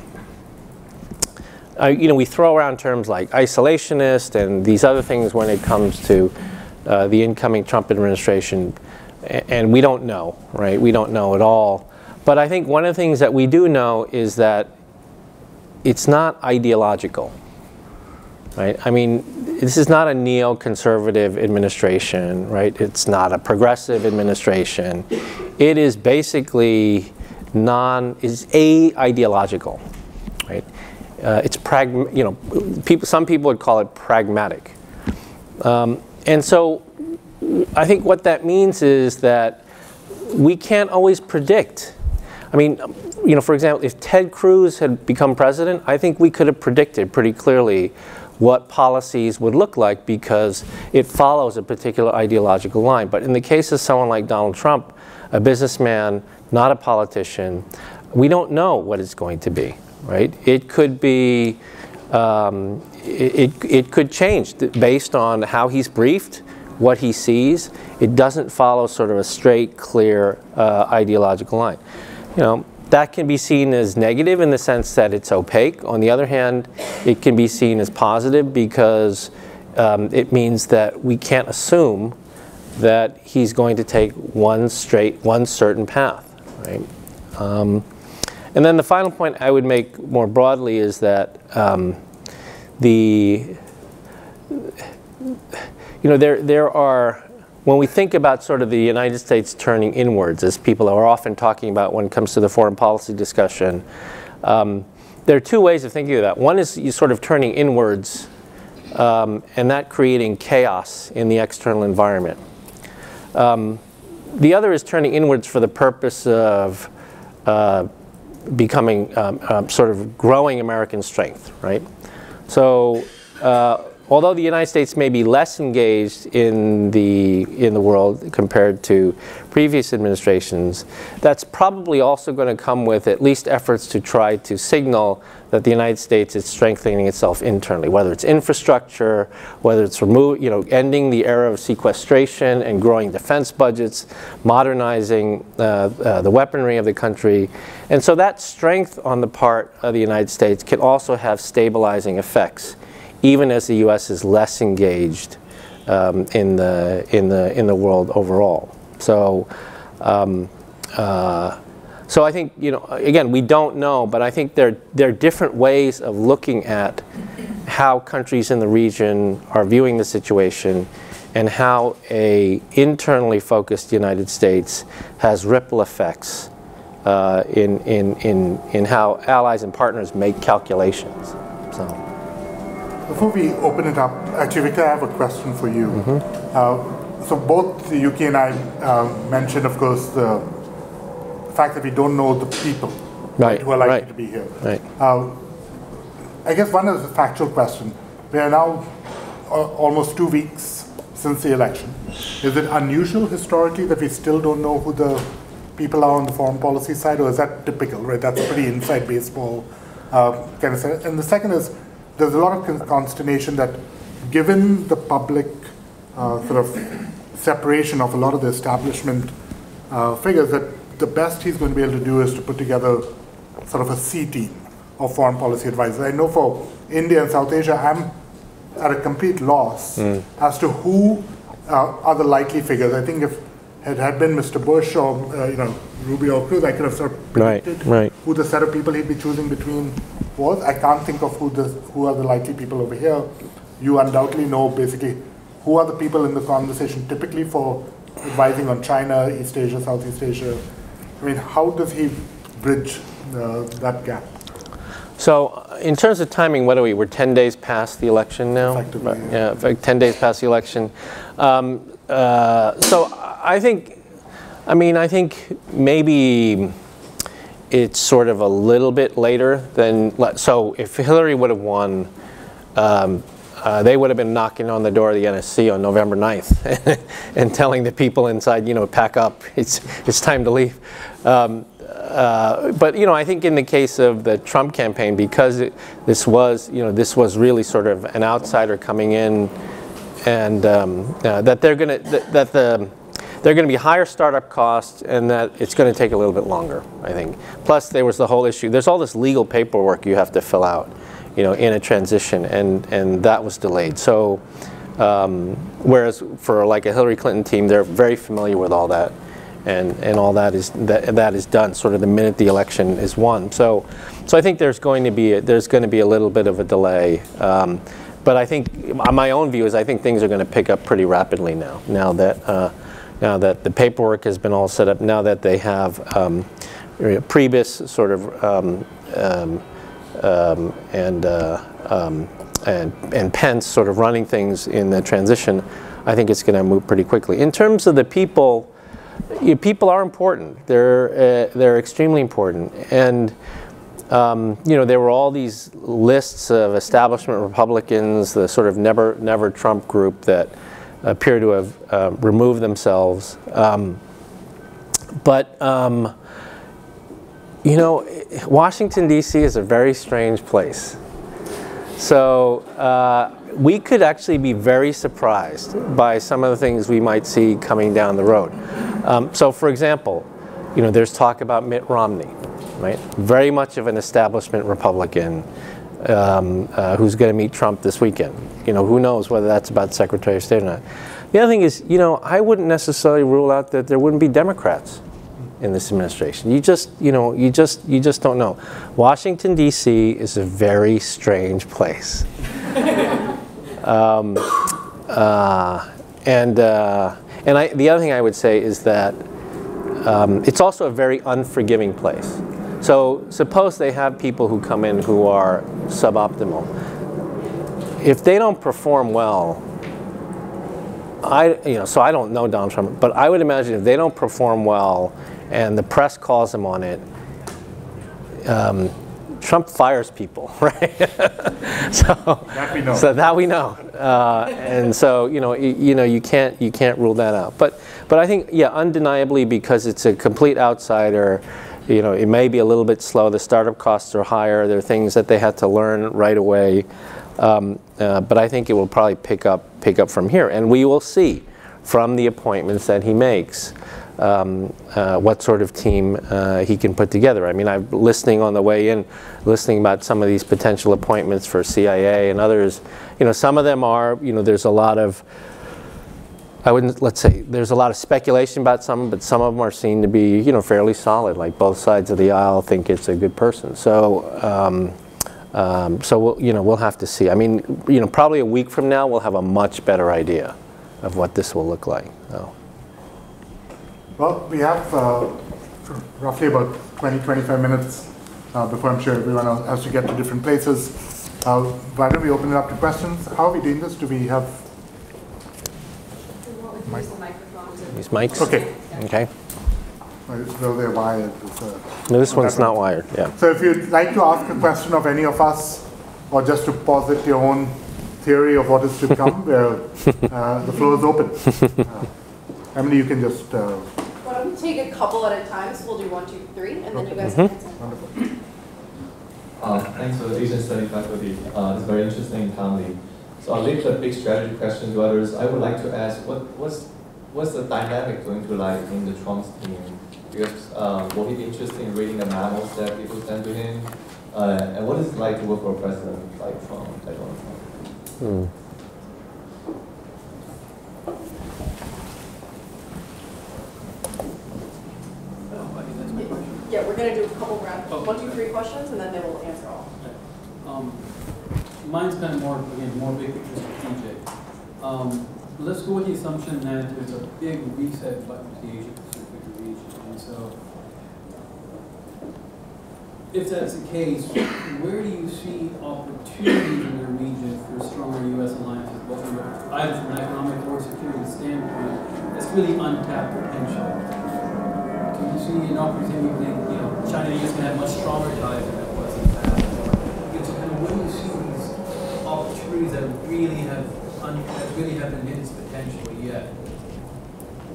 I, you know, we throw around terms like isolationist and these other things when it comes to uh, the incoming Trump administration, and we don't know, right? We don't know at all. But I think one of the things that we do know is that it's not ideological right? I mean, this is not a neoconservative administration, right? It's not a progressive administration. It is basically non, is a-ideological, right? Uh, it's pragma, you know, people, some people would call it pragmatic. Um, and so I think what that means is that we can't always predict. I mean, you know, for example, if Ted Cruz had become president, I think we could have predicted pretty clearly what policies would look like because it follows a particular ideological line. But in the case of someone like Donald Trump, a businessman, not a politician, we don't know what it's going to be, right? It could be um, it, it, it could change based on how he's briefed, what he sees. It doesn't follow sort of a straight, clear uh, ideological line. You know, that can be seen as negative in the sense that it's opaque. On the other hand, it can be seen as positive because um, it means that we can't assume that he's going to take one straight, one certain path, right? Um, and then the final point I would make more broadly is that um, the, you know, there, there are, when we think about sort of the United States turning inwards, as people are often talking about when it comes to the foreign policy discussion, um, there are two ways of thinking of that. One is you sort of turning inwards um, and that creating chaos in the external environment. Um, the other is turning inwards for the purpose of uh, becoming um, sort of growing American strength, right? So uh, although the United States may be less engaged in the, in the world compared to previous administrations, that's probably also going to come with at least efforts to try to signal that the United States is strengthening itself internally, whether it's infrastructure, whether it's remove, you know, ending the era of sequestration and growing defense budgets, modernizing uh, uh, the weaponry of the country. And so that strength on the part of the United States can also have stabilizing effects even as the U.S. is less engaged um, in, the, in, the, in the world overall. So, um, uh, so I think, you know, again, we don't know, but I think there, there are different ways of looking at how countries in the region are viewing the situation and how a internally focused United States has ripple effects uh, in, in, in, in how allies and partners make calculations. So. Before we open it up, actually, Victor, I have a question for you. Mm-hmm. Uh, so both Yuhki and I uh, mentioned, of course, the fact that we don't know the people right, who are likely right, to be here. Right. Uh, I guess one is a factual question. We are now uh, almost two weeks since the election. Is it unusual historically that we still don't know who the people are on the foreign policy side, or is that typical? Right, that's pretty inside baseball uh, kind of thing. And the second is there's a lot of consternation that given the public uh, sort of separation of a lot of the establishment uh, figures, that the best he's going to be able to do is to put together sort of a C team of foreign policy advisors. I know for India and South Asia, I'm at a complete loss mm. as to who uh, are the likely figures. I think if it had been Mr. Bush or uh, you know Rubio or Cruz, I could have sort of predicted right, right. who the set of people he'd be choosing between was. I can't think of who the who are the likely people over here. You undoubtedly know basically who are the people in the conversation typically for advising on China, East Asia, Southeast Asia. I mean, how does he bridge uh, that gap? So, in terms of timing, what are we? We're 10 days past the election now? Effectively. Yeah, 10 days past the election. Um, uh, so, I think, I mean, I think maybe it's sort of a little bit later than, so if Hillary would have won, um, uh, they would have been knocking on the door of the NSC on November 9th and telling the people inside, you know, pack up, it's, it's time to leave. Um, uh, but you know, I think in the case of the Trump campaign, because it, this was, you know, this was really sort of an outsider coming in, and um, uh, that they're going to that, that the they're going to be higher startup costs and that it's going to take a little bit longer, I think. Plus, there was the whole issue. There's all this legal paperwork you have to fill out, you know, in a transition, and, and that was delayed. So, um, whereas for like a Hillary Clinton team, they're very familiar with all that, and, and all that is that, that is done sort of the minute the election is won. So, so I think there's going to be a, there's going to be a little bit of a delay. Um, but I think my own view is I think things are going to pick up pretty rapidly now. Now that uh, now that the paperwork has been all set up, now that they have um, sort of um, um, um and, uh, um, and, and Pence sort of running things in the transition, I think it's going to move pretty quickly. In terms of the people, you know, people are important. They're, uh, they're extremely important. And um, you know, there were all these lists of establishment Republicans, the sort of never, never Trump group that appear to have uh, removed themselves. Um, but, um, you know, Washington, D.C. is a very strange place. So uh, we could actually be very surprised by some of the things we might see coming down the road. Um, so, for example, you know, there's talk about Mitt Romney, right? Very much of an establishment Republican um, uh, who's going to meet Trump this weekend. You know, who knows whether that's about Secretary of State or not. The other thing is, you know, I wouldn't necessarily rule out that there wouldn't be Democrats in this administration. You just, you know, you just, you just don't know. Washington D.C. is a very strange place, um, uh, and uh, and I, the other thing I would say is that um, it's also a very unforgiving place. So suppose they have people who come in who are suboptimal. If they don't perform well, I, you know, so I don't know Donald Trump, but I would imagine if they don't perform well and the press calls them on it, um, Trump fires people, right? so That we know. So that we know, uh, and so you know, you, you know, you can't you can't rule that out. But but I think yeah, undeniably because it's a complete outsider. You know, it may be a little bit slow. The startup costs are higher. There are things that they had to learn right away. Um, uh, but I think it will probably pick up pick up from here, and we will see from the appointments that he makes um, uh, what sort of team uh, he can put together. I mean, I'm listening on the way in, listening about some of these potential appointments for CIA and others. You know, some of them are. You know, there's a lot of I wouldn't, let's say, there's a lot of speculation about some, but some of them are seen to be, you know, fairly solid. Like both sides of the aisle think it's a good person. So, um, um, so we'll, you know, we'll have to see. I mean, you know, probably a week from now, we'll have a much better idea of what this will look like. So. Well, we have uh, roughly about 20, 25 minutes uh, before I'm sure everyone else has to get to different places. Uh, why don't we open it up to questions? How are we doing this? Do we have Mic. Use the microphone to- These mics? Okay. Okay. Though they're wired. it's, uh, No, this one's not wired, yeah. So if you'd like to ask a question of any of us, or just to posit your own theory of what is to come, where uh, the floor is open. Uh, Emily, you can just, uh, Why don't we take a couple at a time, so we'll do one, two, three, and then you guys can answer. wonderful. Uh, Thanks for the Asian Study faculty. Uh, It's very interesting and timely. So I'll leave the big strategy question to others. I would like to ask, what, what's, what's the dynamic going to like in the Trump's team? Because, um, will he be interested in reading the memos that people send to him? Uh, and what is it like to work for a president like Trump, like Donald Trump? Hmm. Yeah, we're gonna do a couple round, Oh. one, two, three questions, and then they will answer all. Um, Mine's kind of more, again, more big picture strategic. Um, Let's go with the assumption that there's a big reset button to the Asia Pacific region. And so, if that's the case, where do you see opportunities in the region for stronger U.S. alliances, both from either from an economic or security standpoint, that's really untapped potential? Do you see an opportunity, you know, China the US can have much stronger ties than it was in the past? Kind of where do you see these opportunities that really have, really haven't hit its potential yet?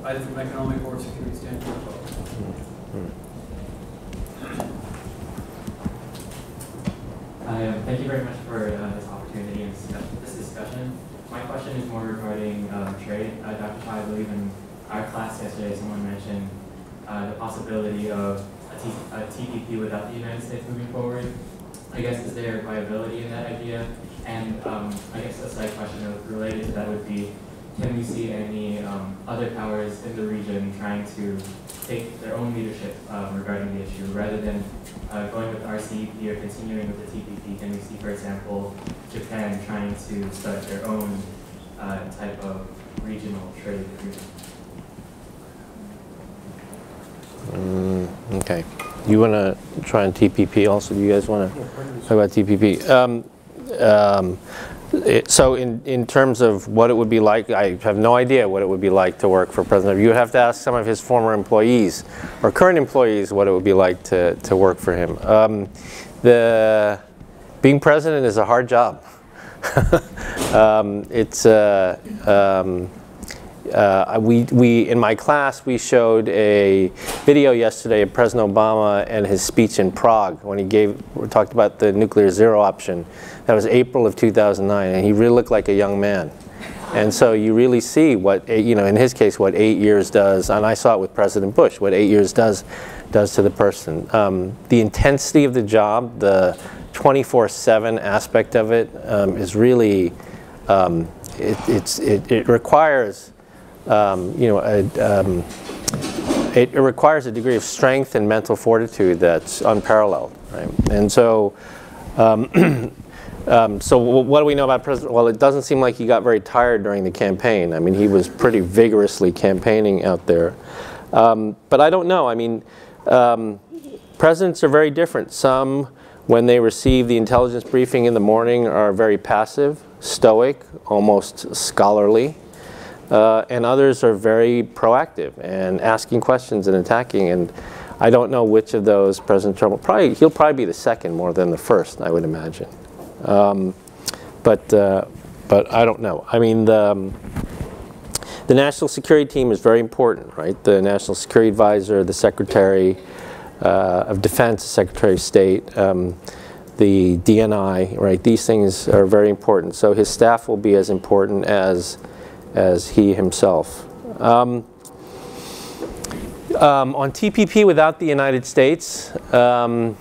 Either from economic or security standpoint. Hi, um, thank you very much for uh, this opportunity and this discussion. My question is more regarding um, trade. Uh, Dr. Cha, I believe in our class yesterday, someone mentioned uh, the possibility of a, T- a TPP without the United States moving forward. I guess is there viability in that idea? And um, I guess a side question related to that would be, can we see any um, other powers in the region trying to take their own leadership um, regarding the issue rather than uh, going with RCEP or continuing with the TPP? Can we see, for example, Japan trying to start their own uh, type of regional trade agreement? Mm, Okay. You want to try on TPP also? Do you guys want to talk about TPP? Um, um, it- So in, in terms of what it would be like, I have no idea what it would be like to work for President. You would have to ask some of his former employees or current employees what it would be like to, to work for him. Um, The, being president is a hard job. Um, It's, uh, um, uh, we, we, in my class, we showed a video yesterday of President Obama and his speech in Prague when he gave, talked about the nuclear zero option. That was April of 2009, and he really looked like a young man. And so you really see what, you know, in his case, what eight years does, and I saw it with President Bush, what eight years does, does to the person. Um, the intensity of the job, the 24-7 aspect of it um, is really, um, it, it, it requires, um, you know, a, um, it, it, requires a degree of strength and mental fortitude that's unparalleled, right? And so, um, Um, so what do we know about President? Well, it doesn't seem like he got very tired during the campaign. I mean, he was pretty vigorously campaigning out there. Um, but I don't know. I mean, um, presidents are very different. Some, when they receive the intelligence briefing in the morning, are very passive, stoic, almost scholarly. Uh, and others are very proactive and asking questions and attacking. And I don't know which of those President Trump will probably, he'll probably be the second more than the first, I would imagine. Um, but, uh, but I don't know. I mean, the, um, the national security team is very important, right? The national security advisor, the secretary uh, of defense, secretary of state, um, the DNI, right? These things are very important. So his staff will be as important as, as he himself. Um, um, on TPP without the United States, um,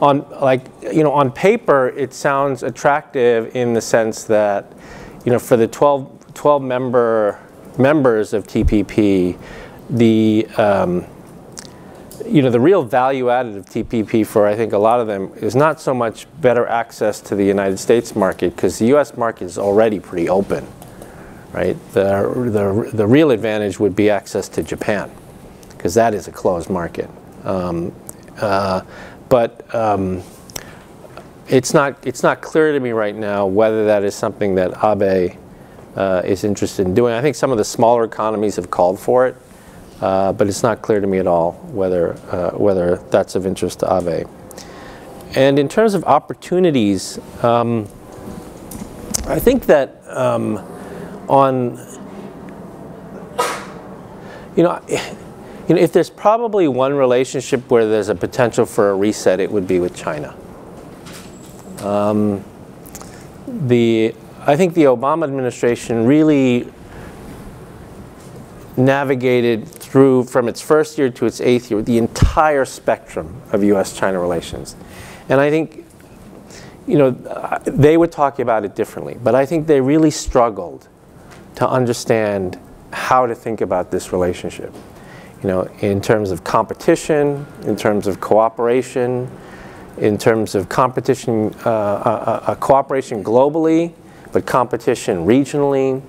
on like you know on paper it sounds attractive in the sense that you know for the 12, 12 member members of TPP the um, you know the real value added of TPP for I think a lot of them is not so much better access to the United States market because the US market is already pretty open right the, the, the real advantage would be access to Japan because that is a closed market um, uh, but um, it's not it's not clear to me right now whether that is something that Abe uh, is interested in doing. I think some of the smaller economies have called for it, uh, but it's not clear to me at all whether uh, whether that's of interest to Abe. And in terms of opportunities, um, I think that um, on you know you know, if there's probably one relationship where there's a potential for a reset, it would be with China. Um, the, I think the Obama administration really navigated through, from its first year to its eighth year, the entire spectrum of U.S.-China relations. And I think, you know, they would talk about it differently, but I think they really struggled to understand how to think about this relationship you know, in terms of competition, in terms of cooperation, in terms of competition, uh, uh, uh, cooperation globally, but competition regionally.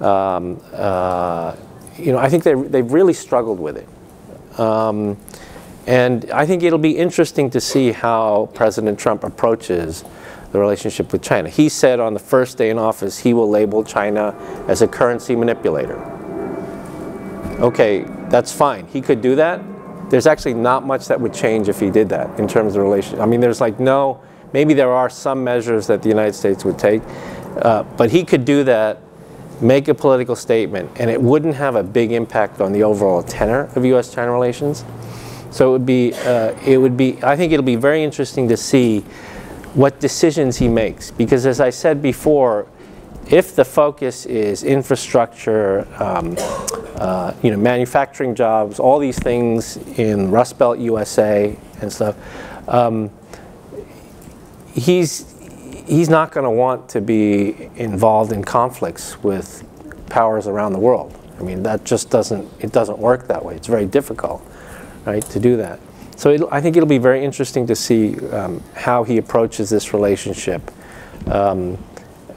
Um, uh, you know, I think they, they've really struggled with it. Um, and I think it'll be interesting to see how President Trump approaches the relationship with China. He said on the first day in office he will label China as a currency manipulator. Okay, that's fine. He could do that. There's actually not much that would change if he did that in terms of relations. I mean, there's like no, maybe there are some measures that the United States would take, uh, but he could do that, make a political statement, and it wouldn't have a big impact on the overall tenor of U.S.-China relations. So it would be, uh, it would be, I think it'll be very interesting to see what decisions he makes. Because as I said before, if the focus is infrastructure, um, uh, you know, manufacturing jobs, all these things in Rust Belt USA and stuff, um, he's he's not going to want to be involved in conflicts with powers around the world. I mean, that just doesn't it doesn't work that way. It's very difficult, right, to do that. So I think it'll be very interesting to see um, how he approaches this relationship. Um,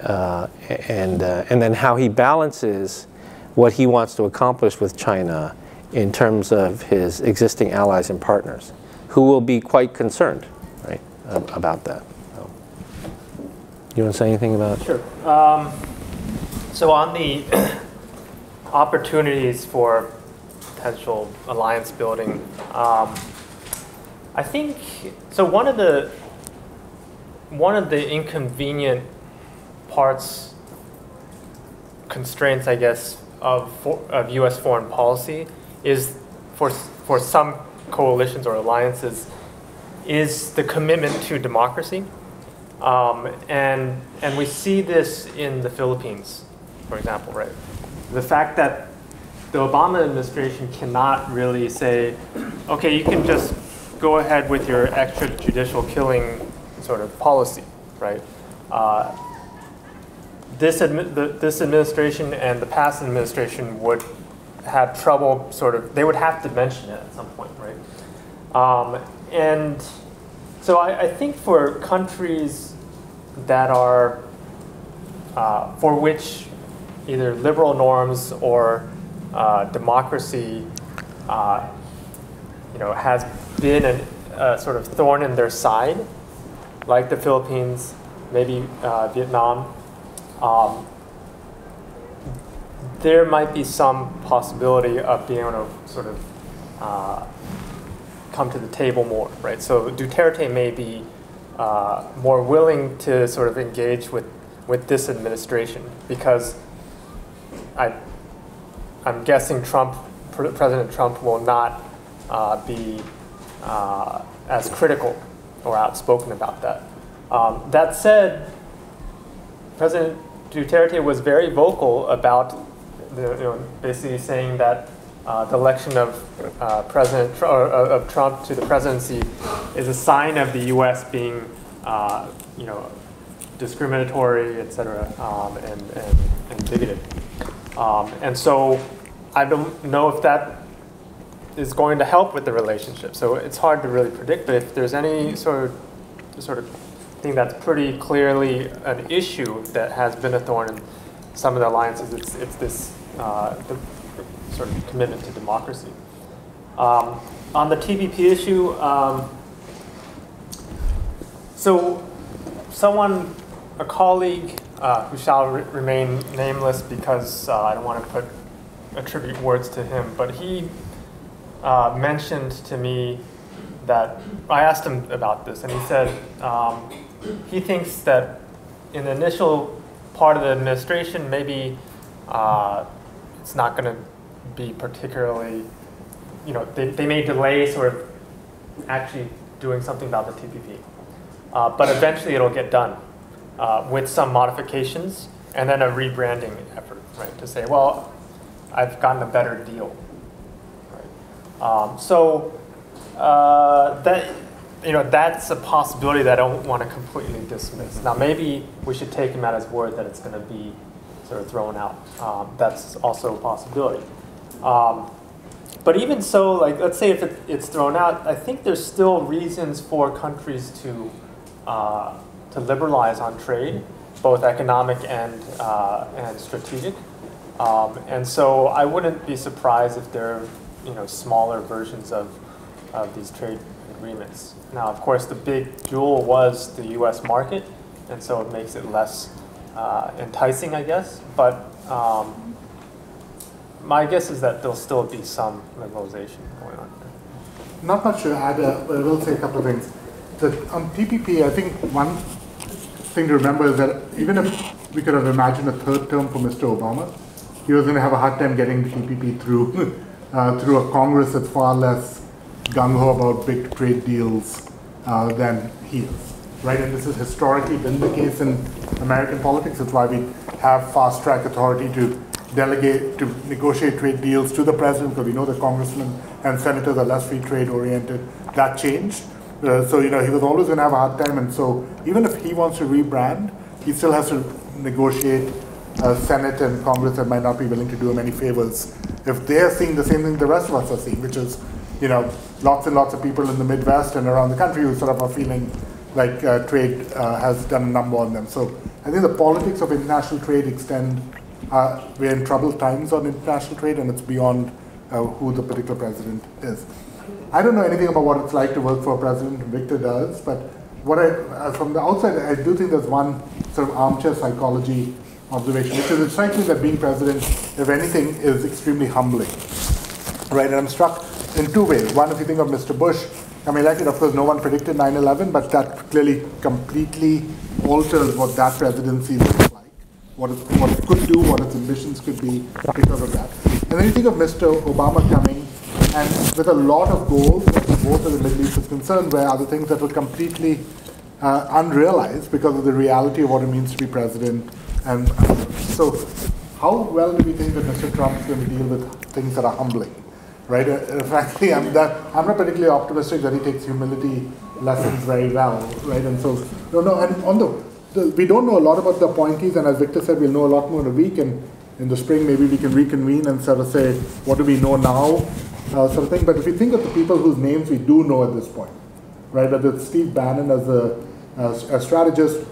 uh, and, uh, and then how he balances what he wants to accomplish with China in terms of his existing allies and partners, who will be quite concerned right, about that. You want to say anything about Sure. Um, so on the opportunities for potential alliance building, um, I think, so one of the, one of the inconvenient parts, constraints, I guess, of, for, of U.S. foreign policy is for, for some coalitions or alliances is the commitment to democracy. Um, and, and we see this in the Philippines, for example, right? The fact that the Obama administration cannot really say, okay, you can just go ahead with your extrajudicial killing sort of policy, right? Uh, this, admi- the, this administration and the past administration would have trouble sort of, they would have to mention it at some point, right? Um, and so I, I, think for countries that are, uh, for which either liberal norms or uh, democracy, uh, you know, has been a sort of thorn in their side, like the Philippines, maybe uh, Vietnam, um, there might be some possibility of being able to sort of uh, come to the table more, right? So Duterte may be uh, more willing to sort of engage with, with this administration because I, I'm guessing Trump, President Trump will not uh, be uh, as critical or outspoken about that. Um, that said, President Duterte was very vocal about the, you know, basically saying that uh, the election of uh, President Tr- or, uh, of Trump to the presidency is a sign of the U.S. being, uh, you know, discriminatory, et cetera, um, and, and, and, bigoted. Um, and so I don't know if that is going to help with the relationship. So it's hard to really predict, but if there's any sort of, sort of thing that's pretty clearly an issue that has been a thorn in some of the alliances. It's, it's this uh, sort of commitment to democracy. Um, on the TPP issue, um, so someone, a colleague uh, who shall re remain nameless because uh, I don't want to put attribute words to him, but he uh, mentioned to me that I asked him about this, and he said um, he thinks that in the initial part of the administration, maybe uh, it's not going to be particularly, you know, they, they may delay sort of actually doing something about the TPP. Uh, but eventually it'll get done uh, with some modifications and then a rebranding effort, right? To say, well, I've gotten a better deal. Um, so uh, that you know, that's a possibility that I don't want to completely dismiss. Now, maybe we should take him at his word that it's going to be sort of thrown out. Um, that's also a possibility. Um, but even so, like let's say if it, it's thrown out, I think there's still reasons for countries to uh, to liberalize on trade, both economic and uh, and strategic. Um, and so I wouldn't be surprised if there you know smaller versions of of these trade agreements. Now, of course, the big jewel was the U.S. market, and so it makes it less uh, enticing, I guess. But um, my guess is that there'll still be some liberalization going on. Not much to add. Uh, I will say a couple of things. The, on TPP, I think one thing to remember is that even if we could have imagined a third term for Mr. Obama, he was going to have a hard time getting the TPP through uh, through a Congress that's far less gung ho about big trade deals uh, than he is, right? And this has historically been the case in American politics. It's why we have fast track authority to delegate, to negotiate trade deals to the president, because we know the congressmen and senators are less free trade oriented. That changed. Uh, so, you know, he was always going to have a hard time. And so, even if he wants to rebrand, he still has to negotiate a Senate and Congress that might not be willing to do him any favors if they're seeing the same thing the rest of us are seeing, which is you know, lots and lots of people in the Midwest and around the country who sort of are feeling like uh, trade uh, has done a number on them. So I think the politics of international trade extend. Uh, we're in troubled times on international trade, and it's beyond uh, who the particular president is. I don't know anything about what it's like to work for a president. Victor does, but what I, uh, from the outside, I do think there's one sort of armchair psychology observation, which is it strikes me that being president, if anything, is extremely humbling. Right, and I'm struck in two ways. One, if you think of Mr. Bush, I mean, like it, of course, no one predicted 9 11, but that clearly completely alters what that presidency looks like. what it, what it could do, what its ambitions could be because of that. And then you think of Mr. Obama coming and with a lot of goals, both of the Middle East is concerned, where are the things that were completely uh, unrealized because of the reality of what it means to be president. And so, how well do we think that Mr. Trump is going to deal with things that are humbling? Right? Uh, uh, frankly, I'm, that, I'm not particularly optimistic that he takes humility lessons very well. Right? And so, no, no. And on the, the we don't know a lot about the appointees, and as Victor said, we'll know a lot more in a week. And in the spring, maybe we can reconvene and sort of say, what do we know now? Uh, sort of thing. But if you think of the people whose names we do know at this point, right? Whether it's Steve Bannon as a, as a strategist,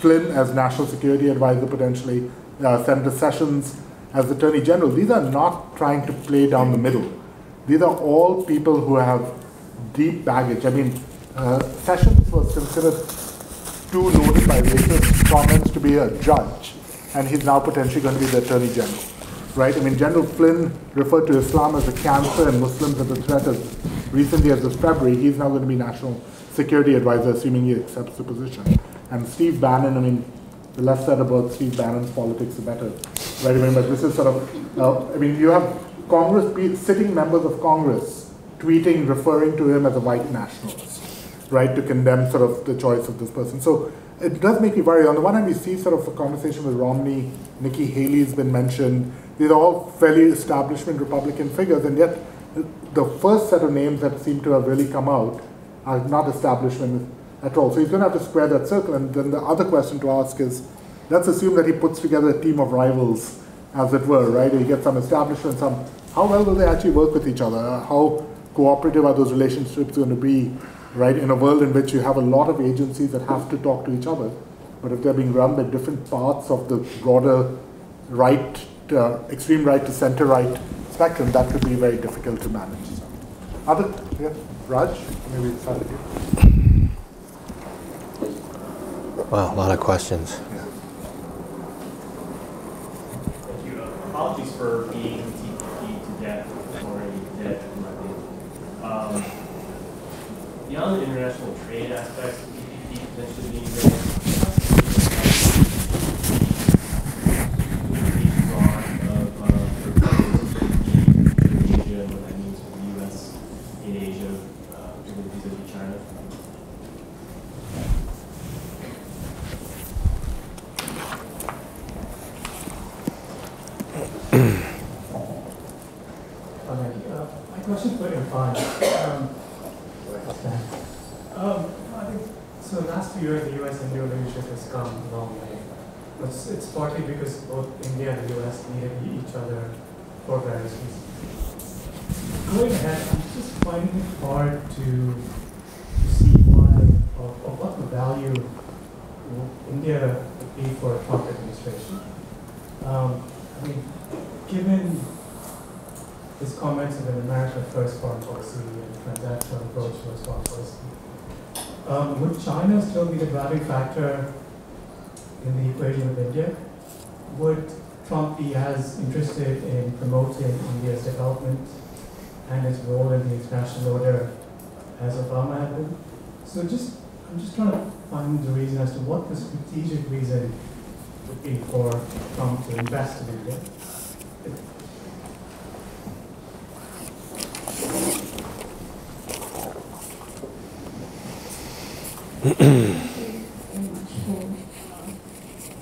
Flynn as national security advisor potentially, uh, Senator Sessions as Attorney General, these are not trying to play down the middle. These are all people who have deep baggage. I mean, uh, Sessions was considered too noted by racist comments to be a judge, and he's now potentially going to be the Attorney General right? I mean, General Flynn referred to Islam as a cancer and Muslims as a threat as recently as this February. He's now going to be national security advisor, assuming he accepts the position. And Steve Bannon, I mean, the less said about Steve Bannon's politics, the better, right? I mean, but this is sort of, uh, I mean, you have Congress, sitting members of Congress tweeting, referring to him as a white nationalist, right, to condemn sort of the choice of this person. So it does make me worry. On the one hand, we see sort of a conversation with Romney, Nikki Haley's been mentioned, these are all fairly establishment Republican figures, and yet the first set of names that seem to have really come out are not establishment at all. So he's going to have to square that circle. And then the other question to ask is, let's assume that he puts together a team of rivals, as it were, right? He gets some establishment, some. How well will they actually work with each other? How cooperative are those relationships going to be, right? In a world in which you have a lot of agencies that have to talk to each other, but if they're being run by different parts of the broader right uh, extreme right to center right spectrum, that could be very difficult to manage. So. Other, yeah, Raj, maybe start you. Wow, a lot of questions. Yeah. Apologies for being TPP to death already dead in my. Um, beyond the international trade aspects TPP potentially being question for Irfan. Um, um, I think, so last few years, the U.S.-India relationship has come a long way. But it's, it's partly because both India and the U.S. needed each other for various reasons. Going ahead, I'm just finding it hard to, see why, or, or what the value India would be for a Trump administration. Um, I mean, given his comments of an America first foreign policy and transactional approach to foreign policy. Um, would China still be the driving factor in the equation of India? Would Trump be as interested in promoting India's development and its role in the international order as Obama had been? So just, I'm just trying to find the reason as to what the strategic reason would be for Trump to invest in India.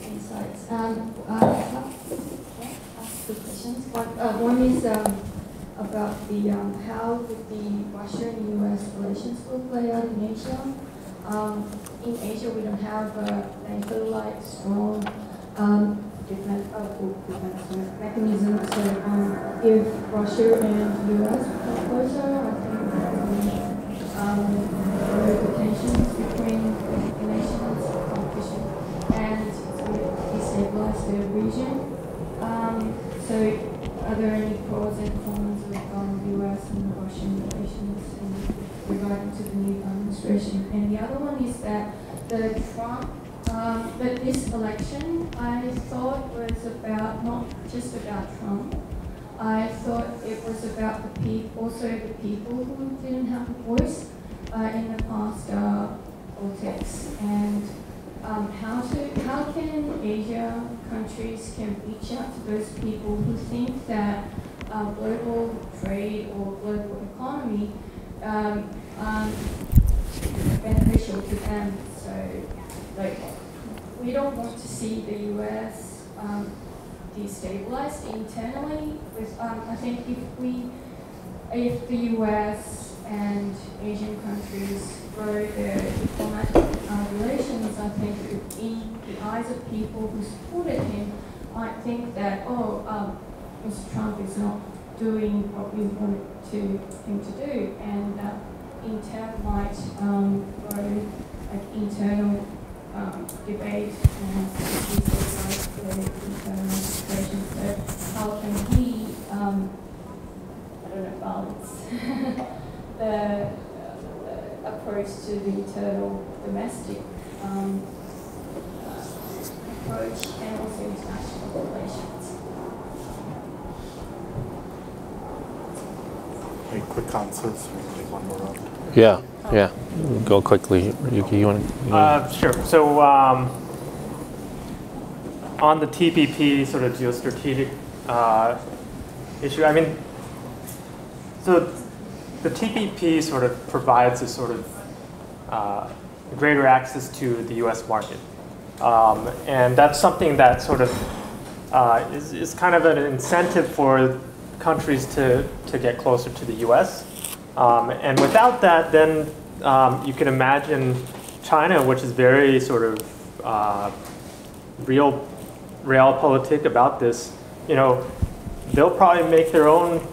insights. Um, uh, two questions. One, uh, is um, about the um, how the and U.S. relations will play out in Asia. Um, in Asia, we don't have a NATO-like strong um, defense, uh, defense mechanism. So um, if Russia and U.S. come closer, I think that will be um, tensions between the nations competition and destabilize the region. Um, so are there any pros and cons of um, U.S. and Russian relations in regard to the new administration? And the other one is that the Trump, um, that this election I thought was about, not just about Trump, I thought it was about the people, also the people who didn't have a voice uh, in the past uh, politics. And um, how to how can Asia countries can reach out to those people who think that uh, global trade or global economy um, um, beneficial to them. So, like, we don't want to see the U.S. Um, destabilized internally. With, um, I think if we, if the U.S. and Asian countries grow their diplomatic uh, relations, I think in the eyes of people who supported him, might think that, oh, um, Mr. Trump is not doing what we wanted to him to do, and uh, Intel might um, grow like internal um, debate and issues like the internal situation. So how can he, um, I don't know, balance the, approach to the internal domestic um, uh, approach and also international relations? Very quick answers. We one more round. Yeah, yeah. Go quickly. Yuhki, you want to? Uh, sure. So um, on the TPP sort of geostrategic uh, issue, I mean, so the TPP sort of provides a sort of uh, greater access to the U.S. market, um, and that's something that sort of uh, is, is kind of an incentive for countries to to get closer to the U.S. Um, and without that, then um, you can imagine China, which is very sort of uh, real, realpolitik about this. You know, they'll probably make their own,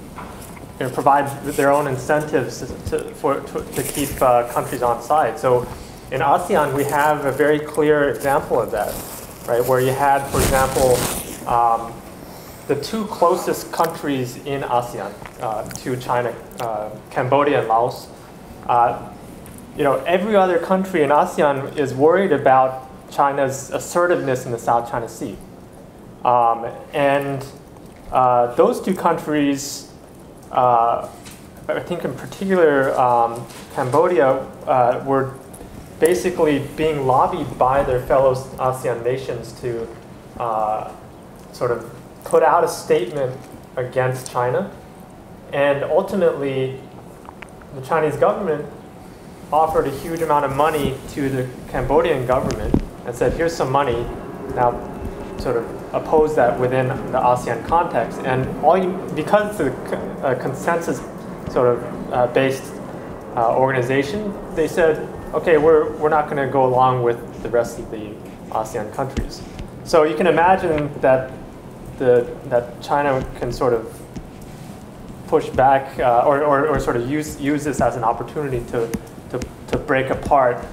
you know, provide their own incentives to, for, to, to keep uh, countries on side. So in ASEAN, we have a very clear example of that, right? Where you had, for example, um, the two closest countries in ASEAN uh, to China, uh, Cambodia and Laos, uh, you know, every other country in ASEAN is worried about China's assertiveness in the South China Sea. Um, and uh, those two countries, uh, I think in particular, um, Cambodia, uh, were basically being lobbied by their fellow ASEAN nations to sort of put out a statement against China. And ultimately, the Chinese government offered a huge amount of money to the Cambodian government and said, here's some money. Now, sort of oppose that within the ASEAN context. And all you, because it's a uh, consensus sort of uh, based uh, organization, they said, okay, we're, we're not going to go along with the rest of the ASEAN countries. So you can imagine that the, that China can sort of push back uh, or, or, or, sort of use, use this as an opportunity to, to, to break apart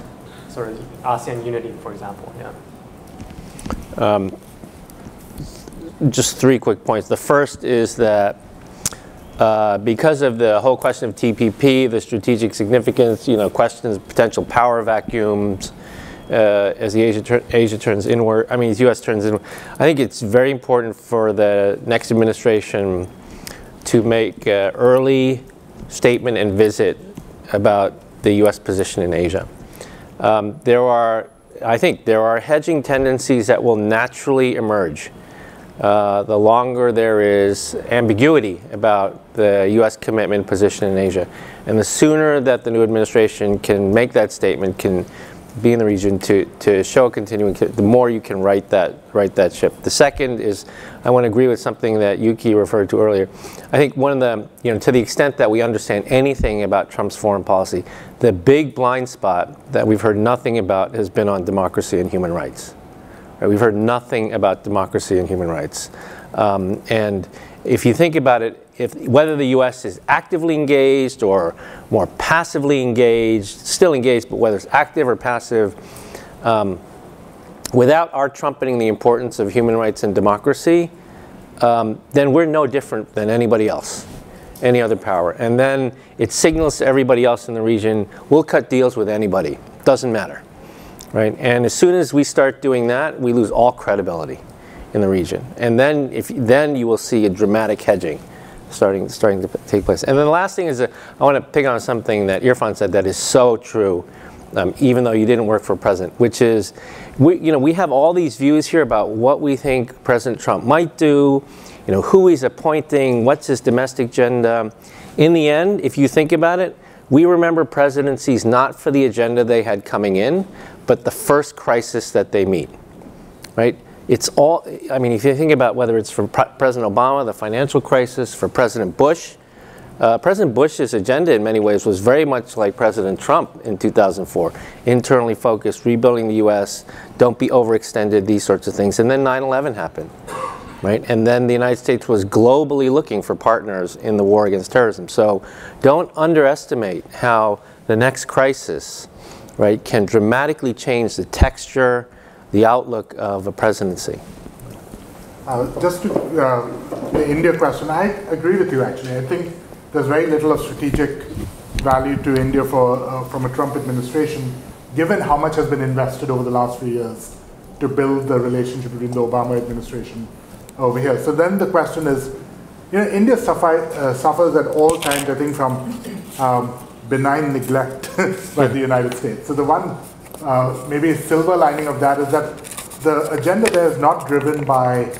sort of ASEAN unity, for example. Yeah. Um, just three quick points. The first is that uh, because of the whole question of TPP, the strategic significance, you know, questions potential power vacuums, uh, as the Asia, Asia turns inward, I mean, as U.S. turns inward, I think it's very important for the next administration to make uh, early statement and visit about the U.S. position in Asia. Um, there are, I think, there are hedging tendencies that will naturally emerge. Uh, the longer there is ambiguity about the U.S. commitment position in Asia. And the sooner that the new administration can make that statement, can be in the region to, to show a continuing, the more you can right that, right that ship. The second is, I want to agree with something that Yuhki referred to earlier. I think one of the, you know, to the extent that we understand anything about Trump's foreign policy, the big blind spot that we've heard nothing about has been on democracy and human rights. Right? We've heard nothing about democracy and human rights. Um, and if you think about it, if, whether the U.S. is actively engaged or more passively engaged, still engaged, but whether it's active or passive, um, without our trumpeting the importance of human rights and democracy, um, then we're no different than anybody else, any other power. And then it signals to everybody else in the region, we'll cut deals with anybody, doesn't matter, right? And as soon as we start doing that, we lose all credibility in the region. And then, if, then you will see a dramatic hedging starting, starting to take place. And then the last thing is that I want to pick on something that Irfan said that is so true. um, even though you didn't work for president, which is, we, you know, we have all these views here about what we think President Trump might do, you know, who he's appointing, what's his domestic agenda. In the end, if you think about it, we remember presidencies not for the agenda they had coming in, but the first crisis that they meet, right? It's all, I mean, if you think about whether it's from President Obama, the financial crisis, for President Bush, uh, President Bush's agenda in many ways was very much like President Trump in 2004. Internally focused, rebuilding the US, don't be overextended, these sorts of things. And then 9-11 happened, right? And then the United States was globally looking for partners in the war against terrorism. So don't underestimate how the next crisis, right, can dramatically change the texture, the outlook of a presidency. Uh, just to uh, the India question, I agree with you actually. I think there's very little of strategic value to India for, uh, from a Trump administration, given how much has been invested over the last few years to build the relationship between the Obama administration over here. So then the question is, you know, India uh, suffers at all times, I think, from um, benign neglect by the United States. So the one uh, maybe silver lining of that is that the agenda there is not driven by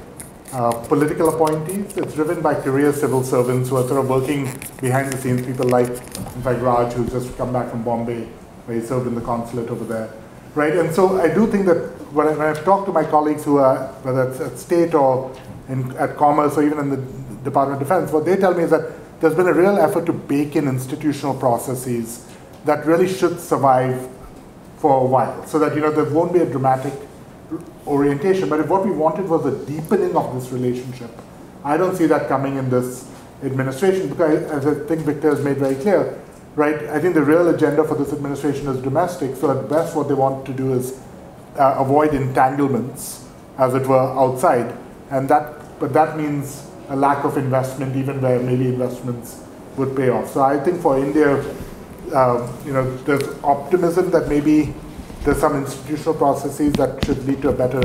uh, political appointees. It's driven by career civil servants who are sort of working behind the scenes. People like, in fact, Raj, who's just come back from Bombay, where he served in the consulate over there, right? And so I do think that when, I, I've talked to my colleagues who are, whether it's at state or in, at commerce or even in the Department of Defense, what they tell me is that there's been a real effort to bake in institutional processes that really should survive for a while, so that you know there won't be a dramatic orientation. But if what we wanted was a deepening of this relationship, I don't see that coming in this administration because, as I think Victor has made very clear, right? I think the real agenda for this administration is domestic. So at best, what they want to do is uh, avoid entanglements, as it were, outside, and that. But that means a lack of investment, even where maybe investments would pay off. So I think for India, uh, you know, there's optimism that maybe there's some institutional processes that should lead to a better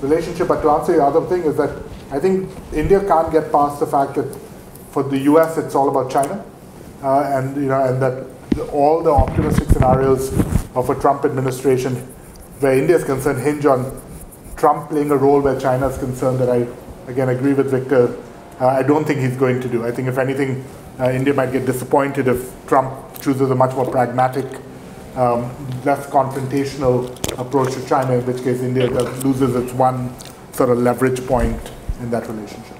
relationship. But to answer your other thing is that I think India can't get past the fact that for the U.S. it's all about China, uh, and you know, and that all the optimistic scenarios of a Trump administration, where India is concerned, hinge on Trump playing a role where China is concerned. That I again agree with Victor. Uh, I don't think he's going to do. I think if anything, uh, India might get disappointed if Trump chooses a much more pragmatic um, less confrontational approach to China, in which case India loses its one sort of leverage point in that relationship.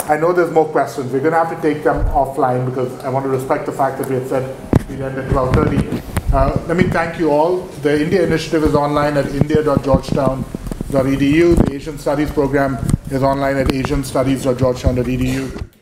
I know there's more questions. We're going to have to take them offline because I want to respect the fact that we had said we'd end at 12.30. Uh, let me thank you all. The India initiative is online at india.georgetown.edu. The Asian Studies program is online at asianstudies.georgetown.edu.